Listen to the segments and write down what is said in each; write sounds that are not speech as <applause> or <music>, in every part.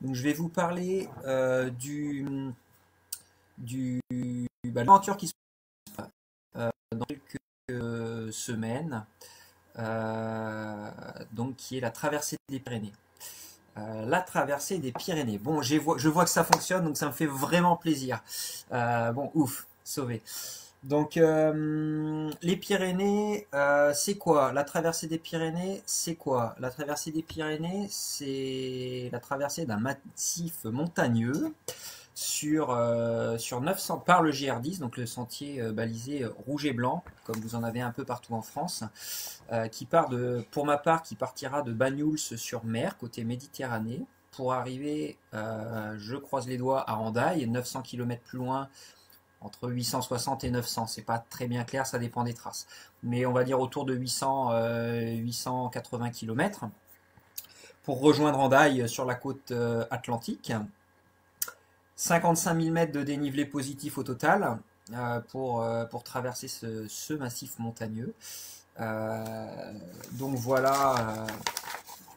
Donc, je vais vous parler euh, du, du bah, l'aventure qui se passe euh, dans quelques semaines, euh, donc qui est la traversée des Pyrénées. la traversée des Pyrénées. Bon, je vois, je vois que ça fonctionne, donc ça me fait vraiment plaisir. bon, ouf, sauvé. Donc, euh, les Pyrénées, euh, c'est quoi? La traversée des Pyrénées, c'est quoi? La traversée des Pyrénées, c'est la traversée d'un massif montagneux sur, euh, sur 900 par le GR10, donc le sentier balisé rouge et blanc, comme vous en avez un peu partout en France, qui part de, pour ma part, qui partira de Banyuls sur mer, côté Méditerranée, pour arriver, je croise les doigts, à Andaille, 900 km plus loin, entre 860 et 900. C'est pas très bien clair, ça dépend des traces. Mais on va dire autour de 800, 880 km pour rejoindre Andaille sur la côte euh, atlantique. 55 000 mètres de dénivelé positif au total euh, pour, euh, pour traverser ce, massif montagneux. donc voilà,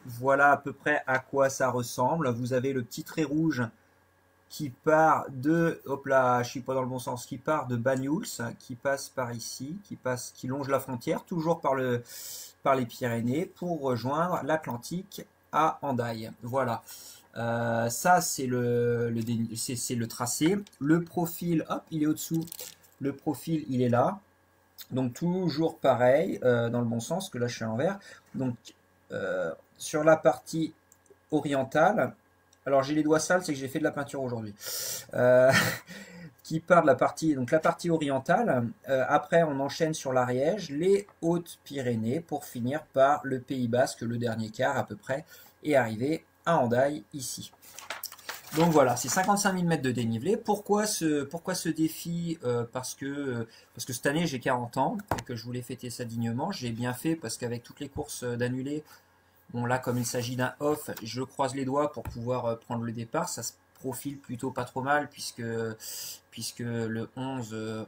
voilà à peu près à quoi ça ressemble. Vous avez le petit trait rouge qui part de, hop là, je suis pas dans le bon sens, qui part de Banyuls, qui passe par ici, qui passe, qui longe la frontière, toujours par le, par les Pyrénées, pour rejoindre l'Atlantique à Andaille. Voilà. Euh, ça, c'est le, le c'est le tracé. Le profil, hop, il est au-dessous. Le profil, il est là. Donc toujours pareil, euh, dans le bon sens, que là je suis en vert. Donc euh, sur la partie orientale, alors j'ai les doigts sales, c'est que j'ai fait de la peinture aujourd'hui. Euh, <laughs> qui part de la partie, donc la partie orientale. Euh, après, on enchaîne sur l'Ariège, les Hautes-Pyrénées, pour finir par le Pays Basque, le dernier quart à peu près, et arriver à Andaille, ici. Donc voilà, c'est 55 000 mètres de dénivelé. Pourquoi ce, défi euh, parce, que, parce que cette année j'ai 40 ans et que je voulais fêter ça dignement. J'ai bien fait parce qu'avec toutes les courses d'annulés, Bon là, comme il s'agit d'un off, je croise les doigts pour pouvoir euh, prendre le départ. Ça se profile plutôt pas trop mal puisque, le 11, euh,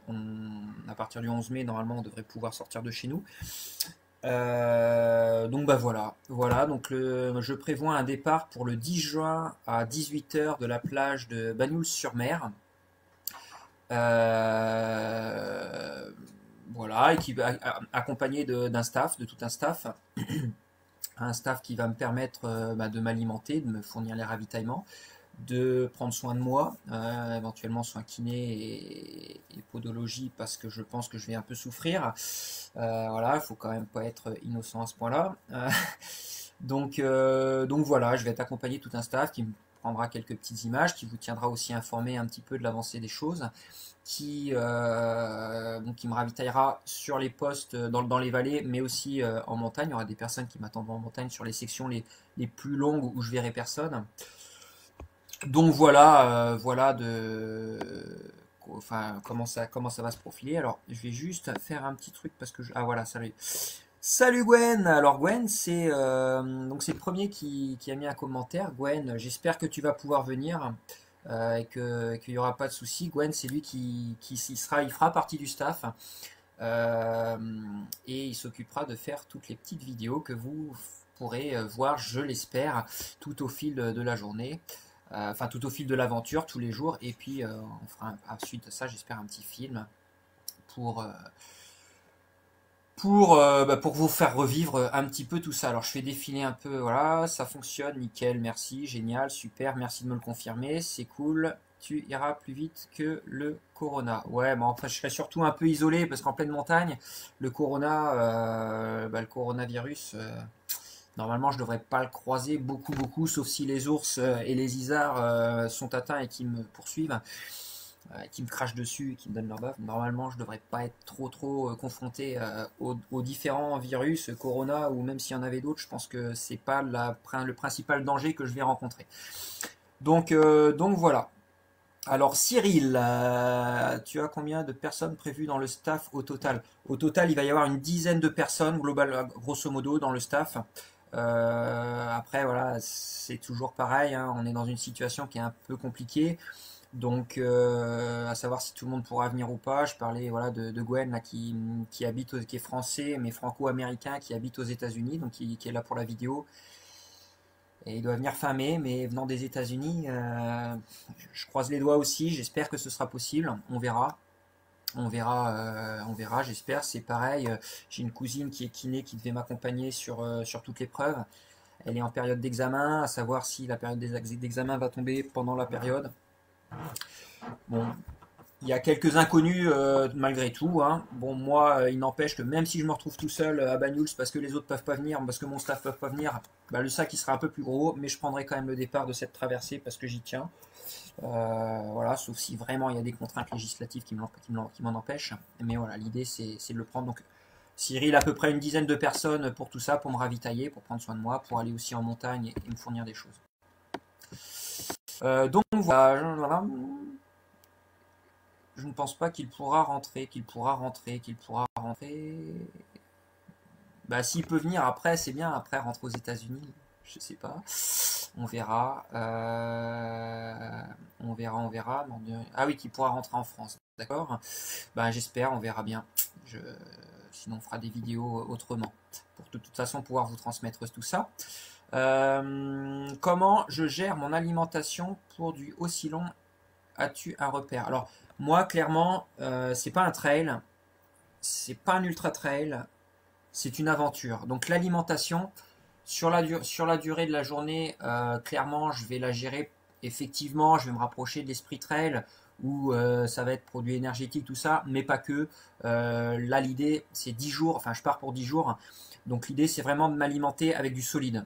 à partir du 11 mai, normalement, on devrait pouvoir sortir de chez nous. Euh, donc bah voilà, voilà. Donc je prévois un départ pour le 10 juin à 18h de la plage de Bagnoul-sur-Mer. voilà, accompagné d'un staff, de tout un staff. <clears throat> un staff qui va me permettre euh, bah, de m'alimenter, de me fournir les ravitaillements, de prendre soin de moi, euh, éventuellement soin kiné et, podologie parce que je pense que je vais un peu souffrir. Euh, voilà, il faut quand même pas être innocent à ce point-là. <laughs> donc, donc voilà, je vais être accompagné tout un staff qui me prendra quelques petites images, qui vous tiendra aussi informé un petit peu de l'avancée des choses qui, euh, qui me ravitaillera sur les postes dans, dans les vallées, mais aussi euh, en montagne. Il y aura des personnes qui m'attendront en montagne sur les sections les, les, plus longues où je verrai personne. Donc voilà, euh, voilà de, enfin comment ça, comment ça va se profiler. Alors je vais juste faire un petit truc parce que je, ah voilà, salut. Salut Gwen. Alors Gwen, c'est donc c'est le premier qui, a mis un commentaire. Gwen, j'espère que tu vas pouvoir venir. Euh, et qu'il n'y aura pas de souci. Gwen, c'est lui qui, qui sera, il fera partie du staff euh, et il s'occupera de faire toutes les petites vidéos que vous pourrez euh, voir, je l'espère, tout au fil de, la journée. Enfin, tout au fil de l'aventure, tous les jours. Et puis, on fera ensuite de ça, j'espère, un petit film pour pour, euh, bah, pour vous faire revivre un petit peu tout ça. Alors je fais défiler un peu, voilà, ça fonctionne, nickel, merci, génial, super, merci de me le confirmer, c'est cool. Tu iras plus vite que le Corona. Ouais, mais enfin, je serais surtout un peu isolé parce qu'en pleine montagne, le Corona, euh, bah, le coronavirus, euh, normalement, je devrais pas le croiser beaucoup, beaucoup, sauf si les ours et les isards sont atteints et qui me poursuivent. Euh, qui me crachent dessus et qui me donnent leur baffe. Normalement, je devrais pas être trop trop euh, confronté euh, aux, différents virus, Corona ou même s'il y en avait d'autres. Je pense que c'est pas le principal danger que je vais rencontrer. Donc, donc voilà. Alors Cyril, tu as combien de personnes prévues dans le staff au total? Au total, il va y avoir une dizaine de personnes, global, grosso modo, dans le staff. après, voilà, c'est toujours pareil. Hein. on est dans une situation qui est un peu compliquée. Donc, euh, à savoir si tout le monde pourra venir ou pas. Je parlais voilà, de, Gwen là, qui, qui, habite, qui est français, mais franco-américain, qui habite aux États-Unis, donc qui, est là pour la vidéo. Et il doit venir fin mai, mais venant des États-Unis, je croise les doigts aussi. J'espère que ce sera possible. On verra. On verra, on verra, j'espère. C'est pareil, j'ai une cousine qui est kiné qui devait m'accompagner sur, sur toute l'épreuve. Elle est en période d'examen, à savoir si la période d'examen va tomber pendant la période. Bon, il y a quelques inconnus euh, malgré tout. Hein. Bon, moi, euh, il n'empêche que même si je me retrouve tout seul euh, à Banyuls parce que les autres peuvent pas venir, parce que mon staff peuvent pas venir, bah, le sac il sera un peu plus gros, mais je prendrai quand même le départ de cette traversée parce que j'y tiens. voilà, sauf si vraiment il y a des contraintes législatives qui m'en empêchent. Mais voilà, l'idée c'est de le prendre. Donc, Cyril, à peu près une dizaine de personnes pour tout ça, pour me ravitailler, pour prendre soin de moi, pour aller aussi en montagne et, me fournir des choses. Donc voilà, je ne pense pas qu'il pourra rentrer, qu'il pourra rentrer, qu'il pourra rentrer. Bah, s'il peut venir après, c'est bien. Après, rentrer aux États-Unis, je sais pas. On verra. Euh, on verra, on verra. Ah oui, qu'il pourra rentrer en France. D'accord Bah, j'espère, on verra bien. Sinon, on fera des vidéos autrement. Pour de toute façon pouvoir vous transmettre tout ça. Euh, comment je gère mon alimentation pour du aussi long As-tu un repère? Alors, moi, clairement, euh, c'est pas un trail, c'est pas un ultra trail, c'est une aventure. Donc l'alimentation, sur la, durée de la journée, euh, clairement, je vais la gérer. Effectivement, je vais me rapprocher de l'esprit trail où ça va être produit énergétique, tout ça, mais pas que. là, l'idée, c'est 10 jours, enfin, je pars pour 10 jours. Donc l'idée, c'est vraiment de m'alimenter avec du solide.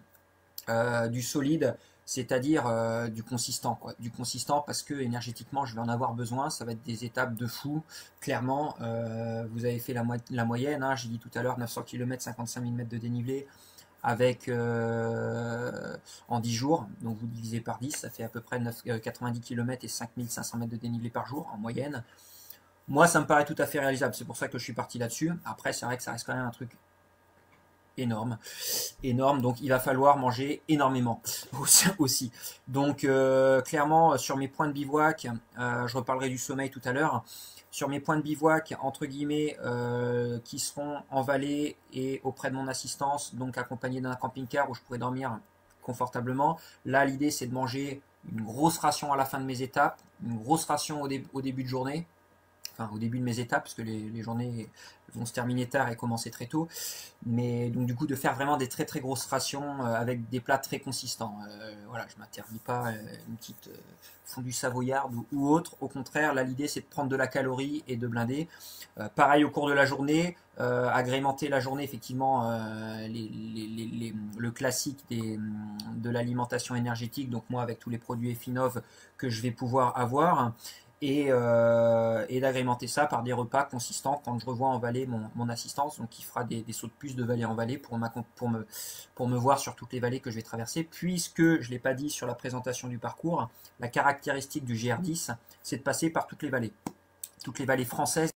Du solide, c'est-à-dire euh, du consistant, quoi. Du consistant parce que énergétiquement, je vais en avoir besoin. Ça va être des étapes de fou. Clairement, euh, vous avez fait la, moyenne. Hein, J'ai dit tout à l'heure 900 km, 55 000 mètres de dénivelé avec euh, en 10 jours. Donc vous divisez par 10, ça fait à peu près 90 km et 5500 mètres de dénivelé par jour en moyenne. Moi, ça me paraît tout à fait réalisable. C'est pour ça que je suis parti là-dessus. Après, c'est vrai que ça reste quand même un truc énorme. Énorme, donc il va falloir manger énormément <laughs> aussi. Donc euh, clairement, sur mes points de bivouac, euh, je reparlerai du sommeil tout à l'heure, sur mes points de bivouac, entre guillemets, euh, qui seront en vallée et auprès de mon assistance, donc accompagné d'un camping-car où je pourrais dormir confortablement. Là, l'idée, c'est de manger une grosse ration à la fin de mes étapes, une grosse ration au début de journée, au début de mes étapes, parce que les, journées vont se terminer tard et commencer très tôt. Mais donc du coup de faire vraiment des très très grosses rations euh, avec des plats très consistants. Euh, voilà, je m'interdis pas euh, une petite fondue savoyarde ou, autre. Au contraire, là l'idée c'est de prendre de la calorie et de blinder. pareil au cours de la journée, agrémenter la journée effectivement le classique de l'alimentation énergétique. Donc moi avec tous les produits Efinov que je vais pouvoir avoir euh, et, d'agrémenter ça par des repas consistants. Quand je revois en vallée mon, assistance, donc il fera des, sauts de puce de vallée en vallée pour, pour, me, pour me voir sur toutes les vallées que je vais traverser, puisque, je ne l'ai pas dit sur la présentation du parcours, la caractéristique du GR10, c'est de passer par toutes les vallées, toutes les vallées françaises.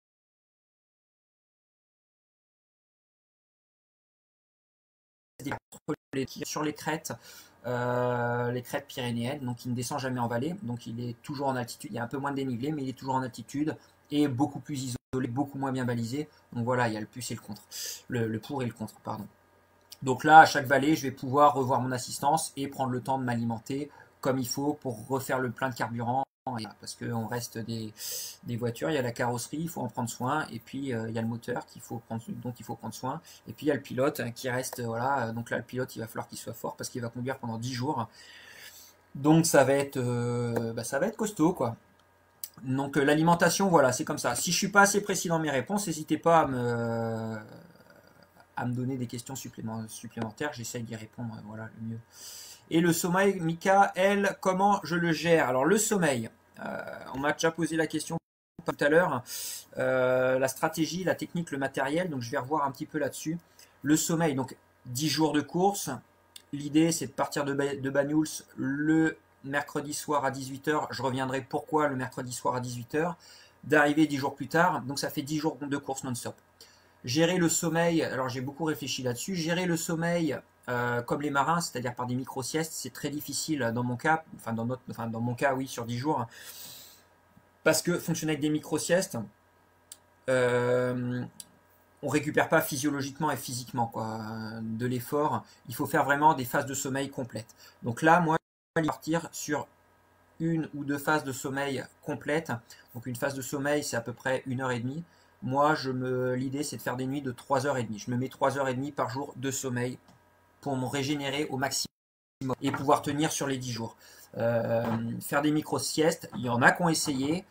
sur les crêtes, euh, les crêtes pyrénéennes, donc il ne descend jamais en vallée, donc il est toujours en altitude, il y a un peu moins de dénivelé, mais il est toujours en altitude et beaucoup plus isolé, beaucoup moins bien balisé. Donc voilà, il y a le plus et le contre, le, pour et le contre, pardon. Donc là, à chaque vallée, je vais pouvoir revoir mon assistance et prendre le temps de m'alimenter comme il faut pour refaire le plein de carburant parce qu'on reste des, voitures, il y a la carrosserie, il faut en prendre soin, et puis euh, il y a le moteur qu'il faut prendre, dont il faut prendre soin, et puis il y a le pilote hein, qui reste, voilà, donc là le pilote il va falloir qu'il soit fort parce qu'il va conduire pendant 10 jours, donc ça va être, euh, bah, ça va être costaud quoi. Donc euh, l'alimentation, voilà, c'est comme ça. Si je suis pas assez précis dans mes réponses, n'hésitez pas à me, à me donner des questions supplémentaires, j'essaye d'y répondre, voilà, le mieux. Et le sommeil, Mika, elle, comment je le gère? Alors le sommeil, euh, on m'a déjà posé la question tout à l'heure. Euh, la stratégie, la technique, le matériel. Donc je vais revoir un petit peu là-dessus. Le sommeil, donc 10 jours de course. L'idée, c'est de partir de, Banyuls le mercredi soir à 18h. Je reviendrai pourquoi le mercredi soir à 18h. D'arriver 10 jours plus tard. Donc ça fait 10 jours de course non-stop. Gérer le sommeil, alors j'ai beaucoup réfléchi là-dessus. Gérer le sommeil euh, comme les marins, c'est-à-dire par des micro-siestes, c'est très difficile dans mon cas, enfin dans, notre, enfin dans mon cas, oui, sur 10 jours, parce que fonctionner avec des micro-siestes, euh, on récupère pas physiologiquement et physiquement quoi, de l'effort. Il faut faire vraiment des phases de sommeil complètes. Donc là, moi, je vais partir sur une ou deux phases de sommeil complètes. Donc une phase de sommeil, c'est à peu près une heure et demie. Moi, l'idée, c'est de faire des nuits de 3 heures et demie. Je me mets 3 heures et demie par jour de sommeil pour me régénérer au maximum et pouvoir tenir sur les 10 jours. Euh, faire des micro-siestes, il y en a qui ont essayé.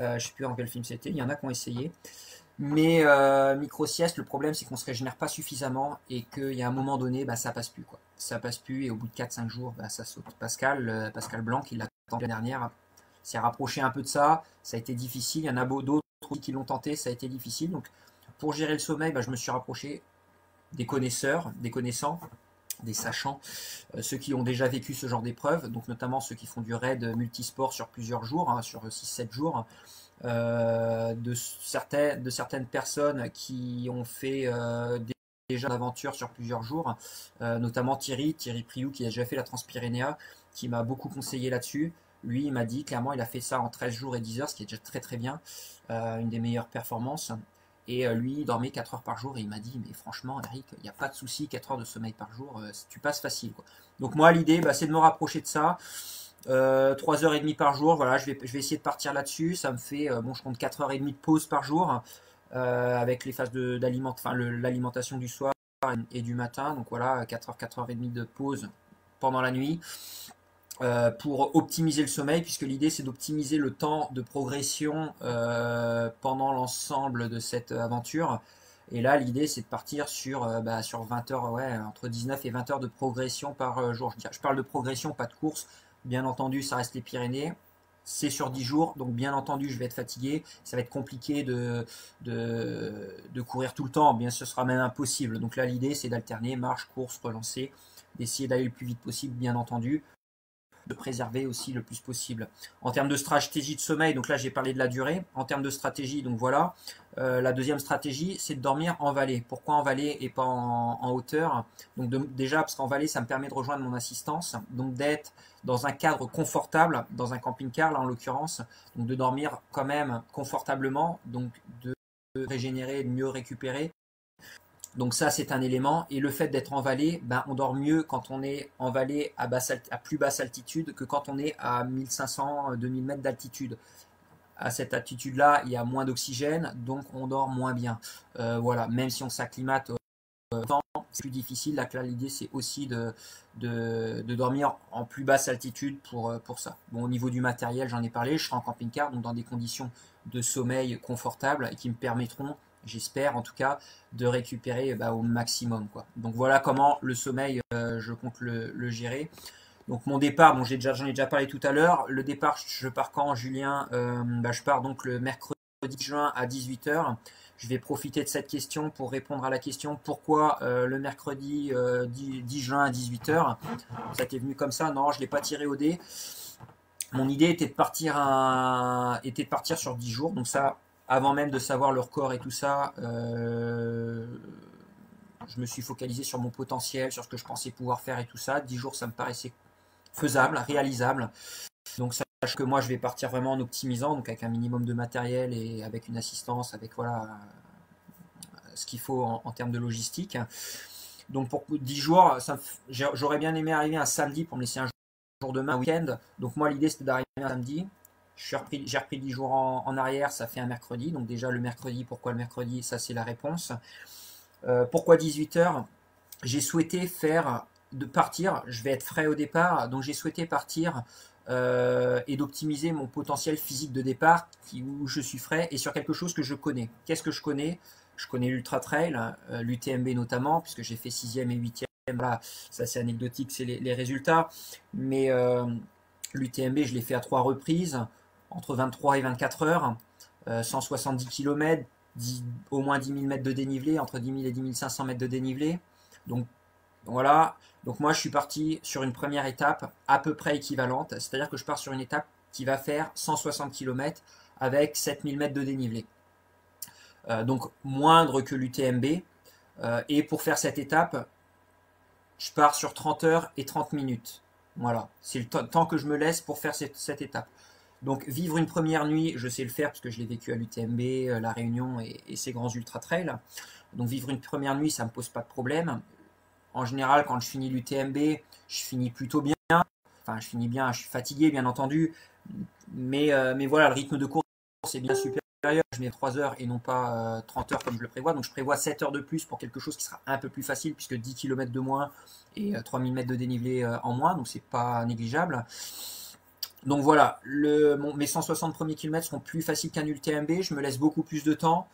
Euh, je ne sais plus en quel film c'était, il y en a qui ont essayé. Mais euh, micro-sieste, le problème c'est qu'on ne se régénère pas suffisamment et qu'il y a un moment donné, bah, ça passe plus. Quoi. Ça passe plus et au bout de 4-5 jours, bah, ça saute. Pascal, Pascal Blanc, qui l'a tenté l'année dernière, s'est rapproché un peu de ça. Ça a été difficile. Il y en a d'autres qui l'ont tenté, ça a été difficile. Donc pour gérer le sommeil, bah, je me suis rapproché des connaisseurs, des connaissants des sachants, euh, ceux qui ont déjà vécu ce genre d'épreuve, donc notamment ceux qui font du raid multisport sur plusieurs jours, hein, sur 6-7 jours, euh, de, certaines, personnes qui ont fait euh, déjà d'aventures sur plusieurs jours, notamment Thierry, Thierry Priou qui a déjà fait la Transpyrénéa, qui m'a beaucoup conseillé là-dessus. Lui, il m'a dit clairement, il a fait ça en 13 jours et 10 heures, ce qui est déjà très très bien, une des meilleures performances. Et euh, lui, il dormait 4 heures par jour et il m'a dit, mais franchement, Eric, il n'y a pas de souci, 4 heures de sommeil par jour, euh, tu passes facile. Donc moi, l'idée, bah, c'est de me rapprocher de ça. Euh, 3h30 par jour, voilà, je vais, essayer de partir là-dessus. Ça me fait, euh, bon, je compte 4h30 de pause par jour, avec les phases d'alimentation enfin, l'alimentation du soir et, du matin. Donc voilà, 4h, 4h30 de pause pendant la nuit. Euh, pour optimiser le sommeil, puisque l'idée c'est d'optimiser le temps de progression euh, pendant l'ensemble de cette aventure. Et là, l'idée c'est de partir sur, euh, bah, sur 20 heures, ouais, entre 19 et 20 heures de progression par jour. Je, je, parle de progression, pas de course. Bien entendu, ça reste les Pyrénées. C'est sur 10 jours, donc bien entendu, je vais être fatigué. Ça va être compliqué de, de, de courir tout le temps. Bien, ce sera même impossible. Donc là, l'idée c'est d'alterner marche, course, relancer, d'essayer d'aller le plus vite possible, bien entendu de préserver aussi le plus possible. En termes de stratégie de sommeil, donc là j'ai parlé de la durée. En termes de stratégie, donc voilà, euh, la deuxième stratégie, c'est de dormir en vallée. Pourquoi en vallée et pas en, hauteur? Donc déjà parce qu'en vallée, ça me permet de rejoindre mon assistance, donc d'être dans un cadre confortable, dans un camping-car là en l'occurrence, donc de dormir quand même confortablement, donc de régénérer, de mieux récupérer donc ça, c'est un élément. Et le fait d'être en vallée, ben, on dort mieux quand on est en vallée à, plus basse altitude que quand on est à 1500-2000 mètres d'altitude. À cette altitude-là, il y a moins d'oxygène, donc on dort moins bien. Euh, voilà, même si on s'acclimate temps, c'est plus difficile. Là, l'idée, c'est aussi de, de, dormir en plus basse altitude pour, pour ça. Bon, au niveau du matériel, j'en ai parlé. Je serai en camping-car, donc dans des conditions de sommeil confortables et qui me permettront j'espère en tout cas, de récupérer bah, au maximum. Quoi. Donc voilà comment le sommeil, euh, je compte le, gérer. Donc mon départ, bon, j'en déjà, ai déjà parlé tout à l'heure. Le départ, je pars quand, Julien? Euh, bah, Je pars donc le mercredi juin à 18h. Je vais profiter de cette question pour répondre à la question pourquoi euh, le mercredi 10, juin à 18h Ça t'est venu comme ça? Non, je ne l'ai pas tiré au dé. Mon idée était de partir, était de partir sur 10 jours. Donc ça, avant même de savoir leur corps et tout ça, euh, je me suis focalisé sur mon potentiel, sur ce que je pensais pouvoir faire et tout ça. Dix jours, ça me paraissait faisable, réalisable. Donc sache que moi, je vais partir vraiment en optimisant, donc avec un minimum de matériel et avec une assistance, avec voilà ce qu'il faut en, termes de logistique. Donc pour 10 jours, j'aurais bien aimé arriver un samedi pour me laisser un jour demain, un week-end. Donc moi, l'idée, c'était d'arriver un samedi. J'ai repris, repris 10 jours en, arrière, ça fait un mercredi. Donc déjà le mercredi, pourquoi le mercredi? Ça c'est la réponse. Euh, pourquoi 18h J'ai souhaité faire, de partir, je vais être frais au départ, donc j'ai souhaité partir euh, et d'optimiser mon potentiel physique de départ, où je suis frais, et sur quelque chose que je connais. Qu'est-ce que je connais? Je connais l'Ultra Trail, euh, l'UTMB notamment, puisque j'ai fait 6e et 8e. Là, ça c'est anecdotique, c'est les, les, résultats. Mais l'UTMB, je l'ai fait à trois reprises entre 23 et 24 heures, 170 km, au moins 10 000 mètres de dénivelé, entre 10 000 et 10 500 mètres de dénivelé. Donc voilà, donc moi je suis parti sur une première étape à peu près équivalente, c'est-à-dire que je pars sur une étape qui va faire 160 km avec 7000 mètres de dénivelé. Euh, donc moindre que l'UTMB. Euh, et pour faire cette étape, je pars sur 30 heures et 30 minutes. Voilà, c'est le temps que je me laisse pour faire cette étape. Donc vivre une première nuit, je sais le faire parce que je l'ai vécu à l'UTMB, euh, La Réunion et, ces grands ultra trails. Donc vivre une première nuit, ça me pose pas de problème. En général, quand je finis l'UTMB, je finis plutôt bien. Enfin, je finis bien, je suis fatigué, bien entendu. Mais, euh, voilà, le rythme de course est bien supérieur. Je mets 3 heures et non pas 30 heures comme je le prévois. Donc je prévois 7 heures de plus pour quelque chose qui sera un peu plus facile puisque 10 km de moins et 3000 mètres de dénivelé en moins. Donc c'est pas négligeable. Donc voilà, mes 160 premiers kilomètres seront plus faciles qu'un UTMB. Je me laisse beaucoup plus de temps.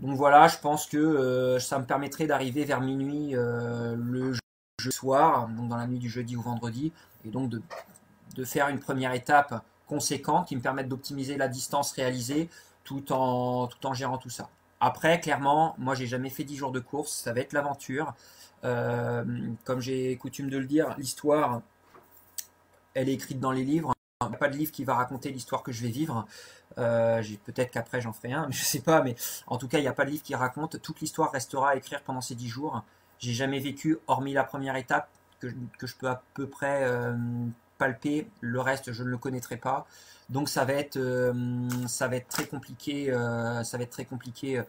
Donc voilà, je pense que euh, ça me permettrait d'arriver vers minuit euh, le jeudi soir, donc dans la nuit du jeudi au vendredi, et donc de, faire une première étape conséquente qui me permette d'optimiser la distance réalisée tout en, tout en gérant tout ça. Après, clairement, moi j'ai jamais fait 10 jours de course, ça va être l'aventure. Euh, comme j'ai coutume de le dire, l'histoire, elle est écrite dans les livres. Il n'y a pas de livre qui va raconter l'histoire que je vais vivre. Euh, Peut-être qu'après j'en ferai un, mais <laughs> je sais pas. Mais en tout cas, il n'y a pas de livre qui raconte. Toute l'histoire restera à écrire pendant ces dix jours. J'ai jamais vécu, hormis la première étape que, je peux à peu près euh, palper. Le reste, je ne le connaîtrai pas. Donc ça va être, très compliqué. Euh, ça va être très compliqué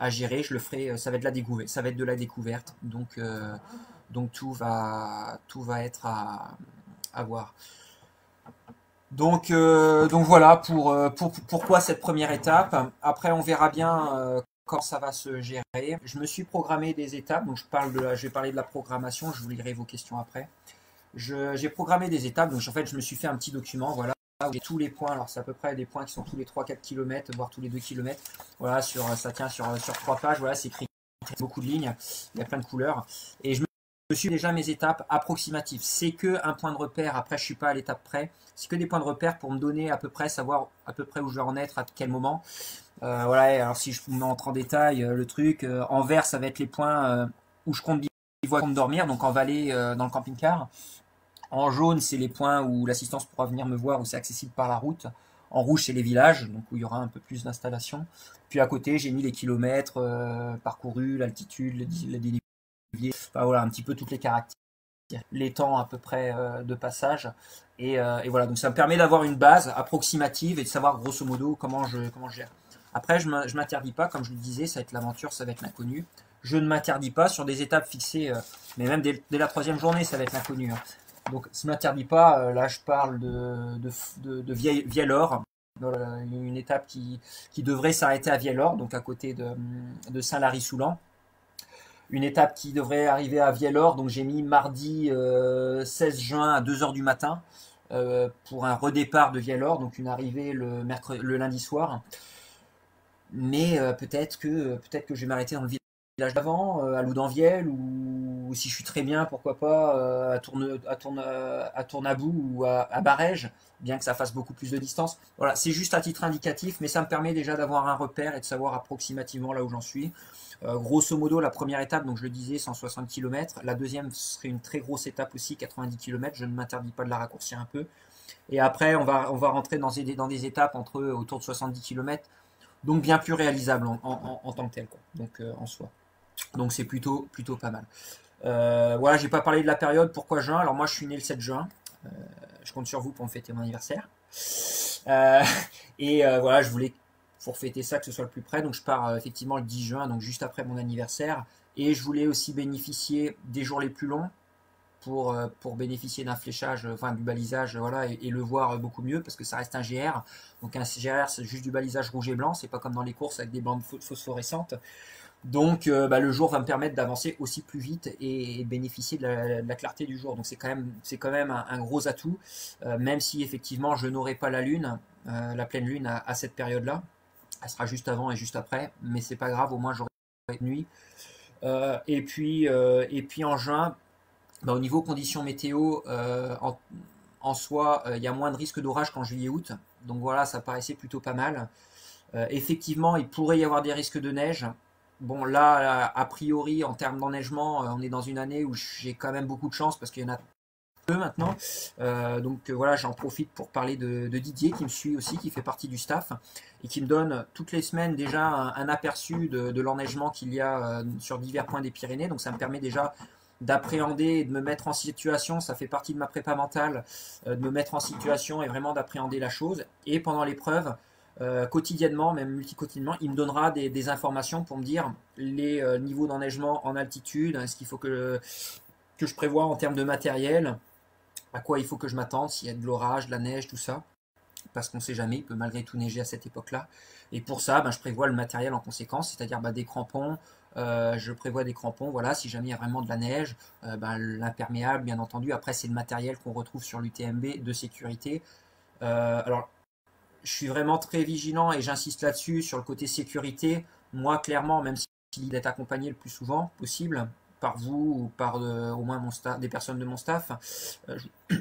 à gérer. Je le ferai. Ça va être de la découverte. Ça va être de la découverte. Donc, tout va, tout va être à voir. Donc, euh, donc voilà pour, euh, pour, pourquoi cette première étape. Après, on verra bien euh, quand ça va se gérer. Je me suis programmé des étapes, donc je, parle de la, je vais parler de la programmation, je vous lirai vos questions après. J'ai programmé des étapes, donc en fait, je me suis fait un petit document, voilà, j'ai tous les points. Alors, c'est à peu près des points qui sont tous les 3-4 km, voire tous les 2 km. Voilà, sur, ça tient sur, sur 3 pages, voilà, c'est écrit beaucoup de lignes, il y a plein de couleurs. Et je je suis déjà mes étapes approximatives. C'est que un point de repère. Après, je suis pas à l'étape près. C'est que des points de repère pour me donner à peu près, savoir à peu près où je vais en être, à quel moment. Euh, voilà. Alors si je montre en détail euh, le truc, euh, en vert, ça va être les points euh, où je compte pour me dormir, donc en vallée dans le camping-car. En jaune, c'est les points où l'assistance pourra venir me voir, où c'est accessible par la route. En rouge, c'est les villages, donc où il y aura un peu plus d'installation. Puis à côté, j'ai mis les kilomètres parcourus, l'altitude, dénivelé Voilà, un petit peu toutes les caractéristiques, les temps à peu près euh, de passage. Et, euh, et, voilà, donc ça me permet d'avoir une base approximative et de savoir grosso modo comment je, comment je gère. Après, je ne m'interdis pas, comme je le disais, ça va être l'aventure, ça va être l'inconnu. Je ne m'interdis pas sur des étapes fixées, euh, mais même dès, la troisième journée, ça va être l'inconnu. Hein. Donc, ça ne m'interdit pas. Là, je parle de, de, de, de Viellor, une étape qui, qui devrait s'arrêter à Viellor, donc à côté de, de Saint-Lary-Soulan une étape qui devrait arriver à Viellor. Donc j'ai mis mardi euh, 16 juin à 2h du matin euh, pour un redépart de Viellor, donc une arrivée le, mercredi, lundi soir. Mais euh, peut-être que peut-être que je vais m'arrêter dans le village d'avant, euh, à Loudanviel, ou, si je suis très bien, pourquoi pas euh, à, Tourne, à, Tourne, Tournabou ou à, à Barège, bien que ça fasse beaucoup plus de distance. Voilà, c'est juste à titre indicatif, mais ça me permet déjà d'avoir un repère et de savoir approximativement là où j'en suis. Euh, grosso modo, la première étape, donc je le disais, 160 km. La deuxième serait une très grosse étape aussi, 90 km. Je ne m'interdis pas de la raccourcir un peu. Et après, on va, on va rentrer dans des, étapes entre autour de 70 km, donc bien plus réalisable en, tant que tel, quoi. donc euh, en soi. Donc c'est plutôt, plutôt pas mal. Euh, voilà, j'ai pas parlé de la période. Pourquoi juin? Alors moi, je suis né le 7 juin. Euh, je compte sur vous pour me fêter mon anniversaire. Euh, <laughs> et voilà, je voulais pour fêter ça, que ce soit le plus près. Donc je pars euh, effectivement le 10 juin, donc juste après mon anniversaire. Et je voulais aussi bénéficier des jours les plus longs pour, euh, pour bénéficier d'un fléchage, euh, enfin du balisage, voilà, et, le voir beaucoup mieux parce que ça reste un GR. Donc un GR, c'est juste du balisage rouge et blanc, c'est pas comme dans les courses avec des bandes phosphorescentes. Donc bah, le jour va me permettre d'avancer aussi plus vite et, bénéficier de la, clarté du jour. Donc c'est quand même, c'est quand même un, gros atout, même si effectivement je n'aurai pas la lune, la pleine lune à cette période-là. Elle sera juste avant et juste après, mais c'est pas grave, au moins j'aurai nuit. Euh, et, puis, euh, et puis en juin, bah, au niveau conditions météo, euh, en, soi, il y a moins de risque d'orage qu'en juillet-août. Donc voilà, ça paraissait plutôt pas mal. effectivement, il pourrait y avoir des risques de neige. Bon, là, a priori, en termes d'enneigement, on est dans une année où j'ai quand même beaucoup de chance parce qu'il y en a maintenant. Euh, donc euh, voilà, j'en profite pour parler de, Didier qui me suit aussi, qui fait partie du staff et qui me donne toutes les semaines déjà un, aperçu de, l'enneigement qu'il y a euh, sur divers points des Pyrénées. Donc ça me permet déjà d'appréhender et de me mettre en situation, ça fait partie de ma prépa mentale, de me mettre en situation et vraiment d'appréhender la chose. Et pendant l'épreuve, quotidiennement, même multi-quotidiennement, il me donnera des, informations pour me dire les niveaux d'enneigement en altitude, est-ce qu'il faut que, que je prévois en termes de matériel, à quoi il faut que je m'attende, s'il y a de l'orage, de la neige, tout ça, parce qu'on ne sait jamais, il peut malgré tout neiger à cette époque-là. Et pour ça, ben, je prévois le matériel en conséquence, c'est-à-dire ben, des crampons, euh, je prévois des crampons, voilà, si jamais il y a vraiment de la neige, ben, l'imperméable, bien entendu. Après, c'est le matériel qu'on retrouve sur l'UTMB de sécurité. alors, je suis vraiment très vigilant et j'insiste là-dessus sur le côté sécurité. Moi, clairement, même s'il est accompagné le plus souvent possible par vous ou par euh, au moins mon staff, des personnes de mon staff, euh, je,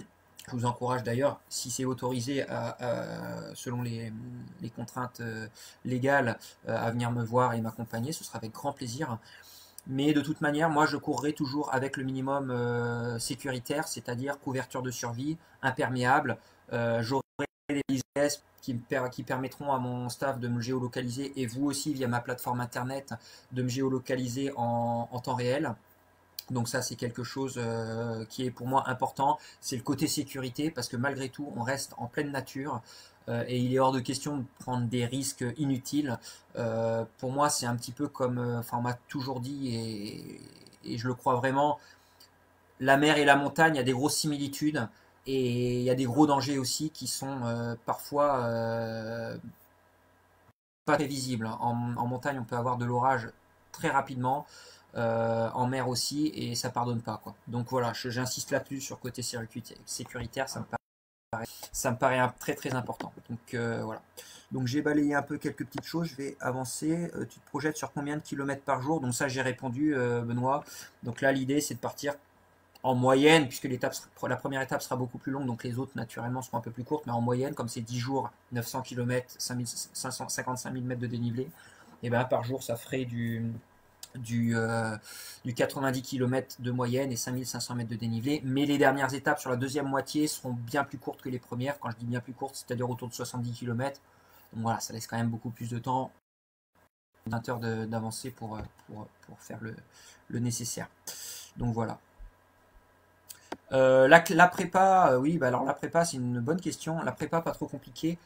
vous <clears throat> encourage d'ailleurs, si c'est autorisé selon les, contraintes euh, légales, à venir me voir et m'accompagner, ce sera avec grand plaisir. Mais de toute manière, moi, je courrai toujours avec le minimum sécuritaire, c'est-à-dire couverture de survie, imperméable. J'aurai des GPS qui, permettront à mon staff de me géolocaliser et vous aussi via ma plateforme internet de me géolocaliser en, temps réel. Donc ça, c'est quelque chose euh, qui est pour moi important. C'est le côté sécurité parce que malgré tout, on reste en pleine nature euh, et il est hors de question de prendre des risques inutiles. Euh, pour moi, c'est un petit peu comme, enfin, on m'a toujours dit et, je le crois vraiment, la mer et la montagne, il y a des grosses similitudes. Et il y a des gros dangers aussi qui sont parfois pas très visibles. En, montagne, on peut avoir de l'orage très rapidement, euh, en mer aussi, et ça pardonne pas. Quoi. Donc voilà, j'insiste là-dessus sur côté sécuritaire, ça me paraît, ça me paraît très très important. Donc voilà. Donc j'ai balayé un peu quelques petites choses, je vais avancer. tu te projettes sur combien de kilomètres par jour? Donc ça j'ai répondu Benoît. Donc là l'idée c'est de partir en moyenne, puisque la première étape sera beaucoup plus longue, donc les autres naturellement seront un peu plus courtes, mais en moyenne, comme c'est 10 jours, 900 km, 55 000 mètres de dénivelé, et eh ben par jour ça ferait du, du, euh, du 90 km de moyenne et 5500 mètres de dénivelé. Mais les dernières étapes sur la deuxième moitié seront bien plus courtes que les premières. Quand je dis bien plus courtes, c'est-à-dire autour de 70 km. Donc voilà, ça laisse quand même beaucoup plus de temps 20 heures d'avancer pour, euh, pour, pour, faire le, le nécessaire. Donc voilà. Euh, la, prépa, euh, oui, bah alors la prépa, c'est une bonne question. La prépa, pas trop compliquée.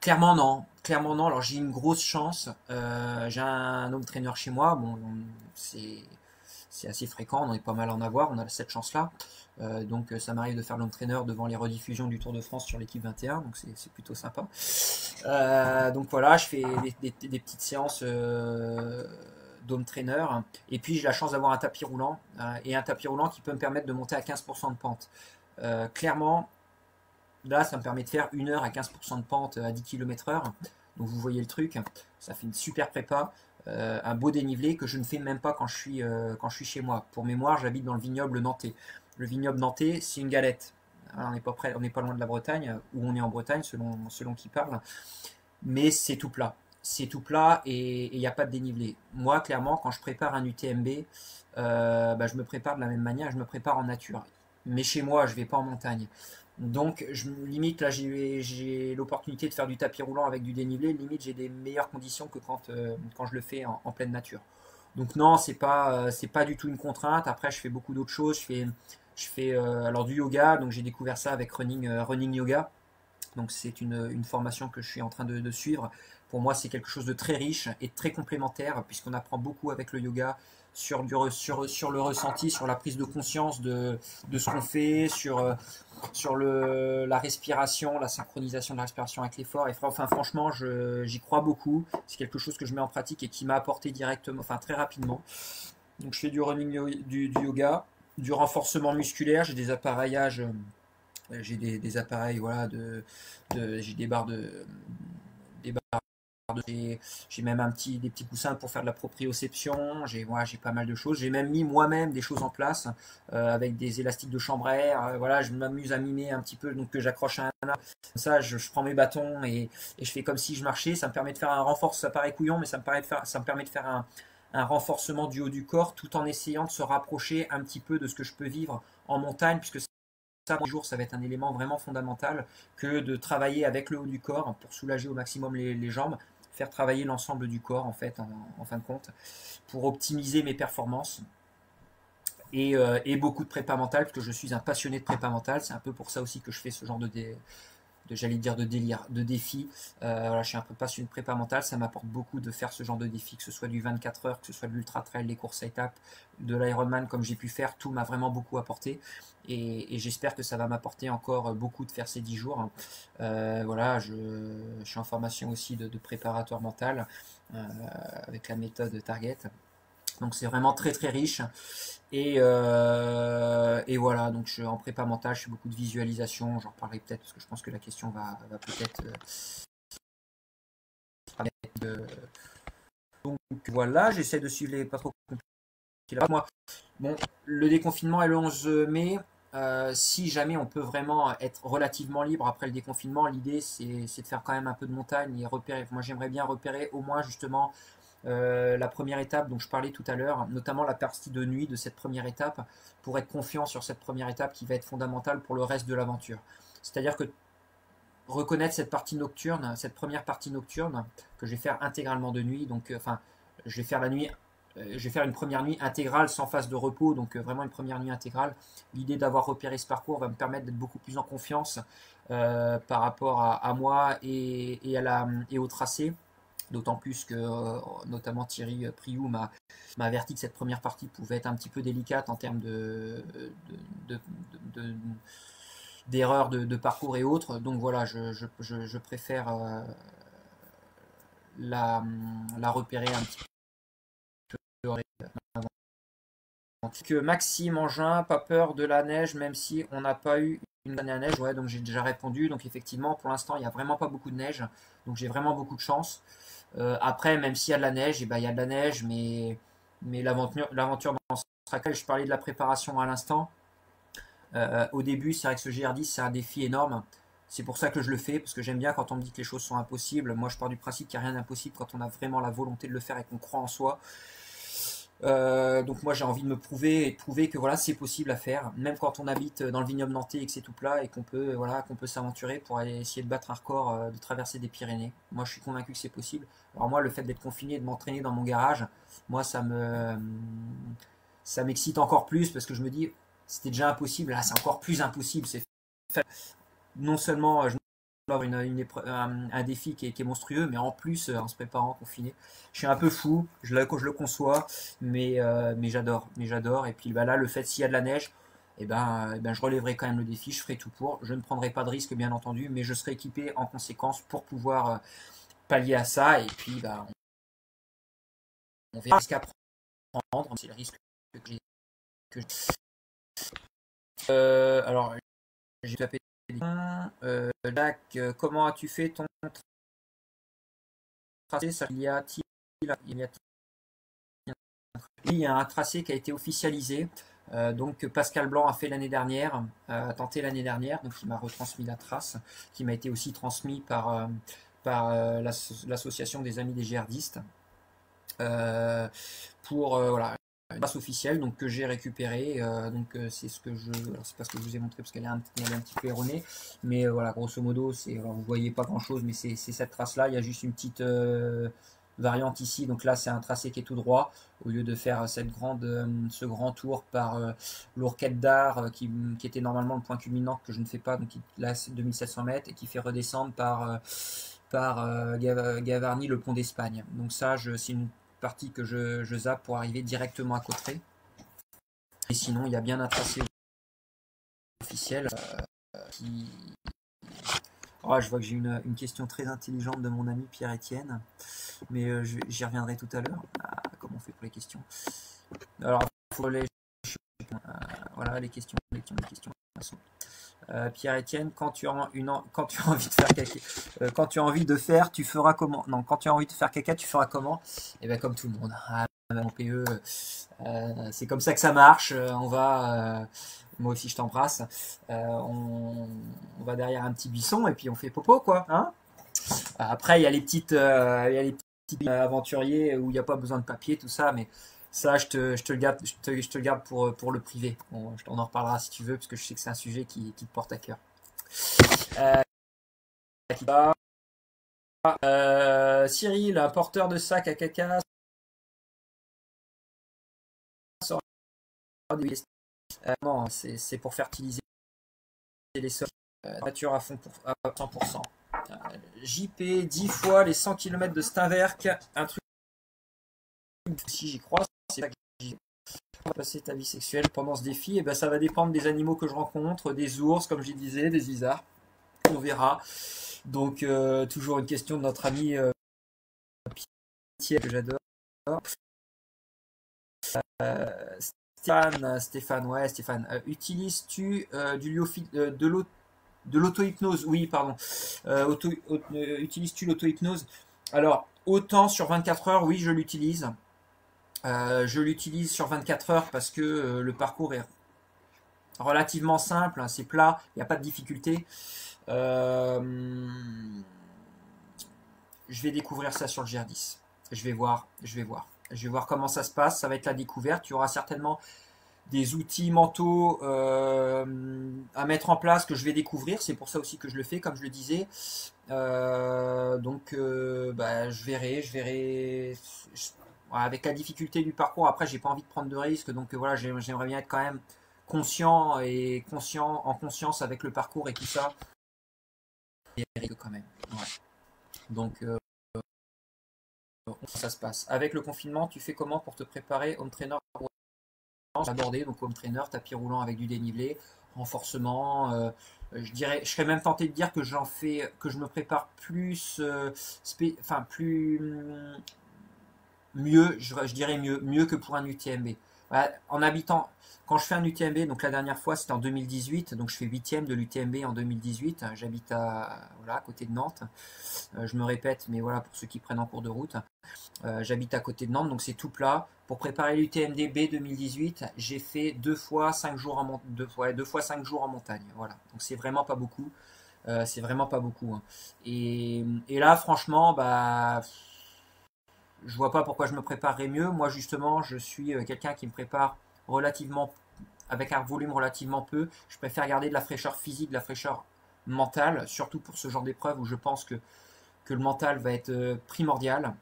Clairement, non. Clairement, non. Alors, j'ai une grosse chance. Euh, j'ai un homme trainer chez moi. Bon, c'est assez fréquent. On est pas mal en avoir. On a cette chance-là. donc, ça m'arrive de faire l'homme trainer devant les rediffusions du Tour de France sur l'équipe 21. Donc, c'est plutôt sympa. donc, voilà, je fais des, petites séances Dome Trainer. Et puis j'ai la chance d'avoir un tapis roulant euh, et un tapis roulant qui peut me permettre de monter à 15% de pente. Euh, clairement, là, ça me permet de faire une heure à 15% de pente à 10 km/h. Donc vous voyez le truc, ça fait une super prépa. Euh, un beau dénivelé que je ne fais même pas quand je suis, quand je suis chez moi. Pour mémoire, j'habite dans le vignoble nantais. Le vignoble nantais, c'est une galette. on n'est pas, près, on n'est pas loin de la Bretagne, ou on est en Bretagne, selon, qui parle. Mais c'est tout plat c'est tout plat et il n'y a pas de dénivelé. Moi, clairement, quand je prépare un UTMB, euh, bah, je me prépare de la même manière, je me prépare en nature. Mais chez moi, je ne vais pas en montagne. Donc, je limite, là, j'ai l'opportunité de faire du tapis roulant avec du dénivelé. Limite, j'ai des meilleures conditions que quand, euh, je le fais en, pleine nature. Donc, non, c'est pas, euh, pas du tout une contrainte. Après, je fais beaucoup d'autres choses. Je fais, fais alors du yoga. Donc, j'ai découvert ça avec Running, Yoga. Donc, c'est une, formation que je suis en train de suivre pour moi, c'est quelque chose de très riche et très complémentaire, puisqu'on apprend beaucoup avec le yoga sur, du, sur, sur le ressenti, sur la prise de conscience de, de ce qu'on fait, sur, euh, sur le, la respiration, la synchronisation de la respiration avec l'effort. Et franchement, j'y crois beaucoup. C'est quelque chose que je mets en pratique et qui m'a apporté directement, enfin très rapidement. Donc, je fais du running, du, yoga, du renforcement musculaire. J'ai des appareillages, euh, j'ai des, appareils, voilà, de, de j'ai des barres de, j'ai même un petit, des petits coussins pour faire de la proprioception. J'ai pas mal de choses. J'ai même mis moi-même des choses en place euh, avec des élastiques de chambre à air. Euh, voilà, je m'amuse à mimer un petit peu, donc que j'accroche à un arbre. ça, je, prends mes bâtons et, je fais comme si je marchais. Ça me permet de faire un renfort. Ça paraît couillon, mais ça me, paraît de faire, ça me permet de faire un, un renforcement du haut du corps tout en essayant de se rapprocher un petit peu de ce que je peux vivre en montagne, puisque ça, jour, ça va être un élément vraiment fondamental que de travailler avec le haut du corps pour soulager au maximum les jambes faire travailler l'ensemble du corps en fait en, fin de compte pour optimiser mes performances. Et, euh, beaucoup de prépa mentale parce que je suis un passionné de prépa mentale. C'est un peu pour ça aussi que je fais ce genre de, j'allais dire de délire, de défi. voilà, je suis un peu passionné de prépa mentale, ça m'apporte beaucoup de faire ce genre de défi, que ce soit du 24 heures, que ce soit de l'ultra trail, les courses à étapes, de l'Ironman comme j'ai pu faire, tout m'a vraiment beaucoup apporté. Et, j'espère que ça va m'apporter encore beaucoup de faire ces 10 jours. voilà, je, suis en formation aussi de, de préparateur mental avec la méthode Target. Donc c'est vraiment très très riche. Et, euh, et, voilà, donc je en prépa mentale, je fais beaucoup de visualisation, j'en reparlerai peut-être parce que je pense que la question va, peut-être... Euh, donc voilà, j'essaie de suivre les pas trop. Moi, bon, le déconfinement est le 11 mai. Euh, si jamais on peut vraiment être relativement libre après le déconfinement, l'idée c'est de faire quand même un peu de montagne et repérer. Moi j'aimerais bien repérer au moins justement euh, la première étape dont je parlais tout à l'heure, notamment la partie de nuit de cette première étape, pour être confiant sur cette première étape qui va être fondamentale pour le reste de l'aventure. C'est-à-dire que reconnaître cette partie nocturne, cette première partie nocturne, que je vais faire intégralement de nuit, donc euh, enfin, je vais faire la nuit euh, je vais une première nuit intégrale sans phase de repos, donc vraiment une première nuit intégrale. L'idée d'avoir repéré ce parcours va me permettre d'être beaucoup plus en confiance par rapport à, moi et au tracé. D'autant plus que, euh, notamment Thierry Priou m'a averti que cette première partie pouvait être un petit peu délicate en termes de, d'erreurs de, parcours et autres. Donc voilà, je, préfère euh, la, repérer un petit peu. Maxime Engin, pas peur de la neige, même si on n'a pas eu une dernière neige. Ouais, donc j'ai déjà répondu. Donc effectivement, pour l'instant, il n'y a vraiment pas beaucoup de neige. Donc j'ai vraiment beaucoup de chance. Euh, après, même s'il y a de la neige, et eh ben, il y a de la neige, mais, mais l'aventure dans ce track, je parlais de la préparation à l'instant. Euh, au début, c'est vrai que ce GR10, c'est un défi énorme. C'est pour ça que je le fais, parce que j'aime bien quand on me dit que les choses sont impossibles. Moi, je pars du principe qu'il n'y a rien d'impossible quand on a vraiment la volonté de le faire et qu'on croit en soi. Euh, donc moi j'ai envie de me prouver et de prouver que voilà c'est possible à faire, même quand on habite dans le vignoble nantais et que c'est tout plat et qu'on peut voilà qu'on peut s'aventurer pour aller essayer de battre un record euh, de traverser des Pyrénées. Moi je suis convaincu que c'est possible. Alors moi le fait d'être confiné, de m'entraîner dans mon garage, moi ça me ça m'excite encore plus parce que je me dis c'était déjà impossible, là c'est encore plus impossible. C'est non seulement je une, un, défi qui est, monstrueux, mais en plus, euh, en se préparant confiné, je suis un peu fou, je, le, je le conçois, mais, euh, j'adore, mais j'adore. Et puis bah, là, le fait s'il y a de la neige, eh ben, eh ben, je relèverai quand même le défi, je ferai tout pour. Je ne prendrai pas de risque, bien entendu, mais je serai équipé en conséquence pour pouvoir euh, pallier à ça. Et puis, bah, on, verra ce qu'à prendre, c'est le risque que j'ai. alors, j'ai tapé euh, euh, comment as-tu fait ton tracé? Il y a un tracé qui a été officialisé. Euh, donc Pascal Blanc a fait l'année dernière, a tenté l'année dernière, donc il m'a retransmis la trace, qui m'a été aussi transmis par, l'association des amis des gerdistes. pour voilà, trace officielle donc que j'ai récupérée euh, donc euh, c'est ce que je c'est pas ce que je vous ai montré parce qu'elle est, un, un, petit peu erronée mais euh, voilà grosso modo c'est vous voyez pas grand chose mais c'est cette trace là il y a juste une petite variante ici. Donc là c'est un tracé qui est tout droit. Au lieu de faire cette grande ce grand tour par l'ourquette d'art qui, qui, était normalement le point culminant que je ne fais pas donc là c'est 2700 mètres et qui fait redescendre par par Gavarnie le pont d'Espagne. Donc ça c'est une partie que je, je, zappe pour arriver directement à Cotteret. Et sinon, il y a bien un tracé officiel euh, qui... Oh, je vois que j'ai une, question très intelligente de mon ami Pierre-Étienne, mais euh, j'y reviendrai tout à l'heure. Ah, comment on fait pour les questions? Alors, faut les... Euh, voilà les questions, les questions. Euh, Pierre-Étienne, quand tu as envie de faire caca, euh, quand tu as envie de faire, tu feras comment? Non, quand tu as envie de faire caca, tu feras comment? Eh bien comme tout le monde. Ah, PE, euh, c'est comme ça que ça marche. on va, moi aussi je t'embrasse. On, va derrière un petit buisson et puis on fait popo quoi. Hein? Après il y a les petites, petits aventuriers où il n'y a pas besoin de papier, tout ça, mais ça, je te, je te, le garde, je te, je te garde pour, pour le privé. on en reparlera si tu veux, parce que je sais que c'est un sujet qui, qui, te porte à cœur. Euh, euh, Cyril, un porteur de sac à caca. Euh, c'est pour fertiliser les sols. nature à fond pour, à 100%. JP 10 fois les 100 km de Steinwerk, un truc si j'y crois, c'est passer ta vie sexuelle pendant ce défi, et eh ben ça va dépendre des animaux que je rencontre, des ours, comme je disais, des isards. On verra. Donc euh, toujours une question de notre ami euh, que j'adore. Euh, Stéphane, Stéphane, ouais, Stéphane, euh, utilises-tu du de de l'auto-hypnose? Oui, pardon. utilises-tu l'auto-hypnose? Alors, autant sur 24 heures, oui, je l'utilise. Euh, je l'utilise sur 24 heures parce que euh, le parcours est relativement simple, hein, c'est plat, il n'y a pas de difficulté. Euh, je vais découvrir ça sur le GR10. Je vais voir, je vais voir. Je vais voir comment ça se passe, ça va être la découverte. Il y aura certainement des outils mentaux à mettre en place que je vais découvrir. C'est pour ça aussi que je le fais, comme je le disais. donc, bah, je verrai, je verrai avec la difficulté du parcours, après, j'ai pas envie de prendre de risques, donc voilà, j'aimerais bien être quand même conscient et conscient, en conscience avec le parcours et tout ça. quand même. Donc, euh, ça se passe. Avec le confinement, tu fais comment pour te préparer home trainer? Abordé, donc home trainer, tapis roulant avec du dénivelé, renforcement. Euh, je dirais, je serais même tenté de dire que j'en fais, que je me prépare plus, euh, enfin plus mieux, je, dirais mieux, mieux que pour un UTMB. en habitant, quand je fais un UTMB, donc la dernière fois c'était en 2018, donc je fais huitième de l'UTMB en 2018. J'habite à voilà à côté de Nantes. Euh, je me répète, mais voilà pour ceux qui prennent en cours de route, euh, j'habite à côté de Nantes, donc c'est tout plat. Pour préparer l'UTMB B 2018, j'ai fait deux fois cinq jours en deux fois deux fois cinq jours en montagne. Voilà, donc c'est vraiment pas beaucoup. Euh, c'est vraiment pas beaucoup. Hein. Et, et, là, franchement, bah je vois pas pourquoi je me préparerais mieux. Moi, justement, je suis euh, quelqu'un qui me prépare relativement, avec un volume relativement peu. Je préfère garder de la fraîcheur physique, de la fraîcheur mentale, surtout pour ce genre d'épreuve où je pense que, le mental va être euh, primordial.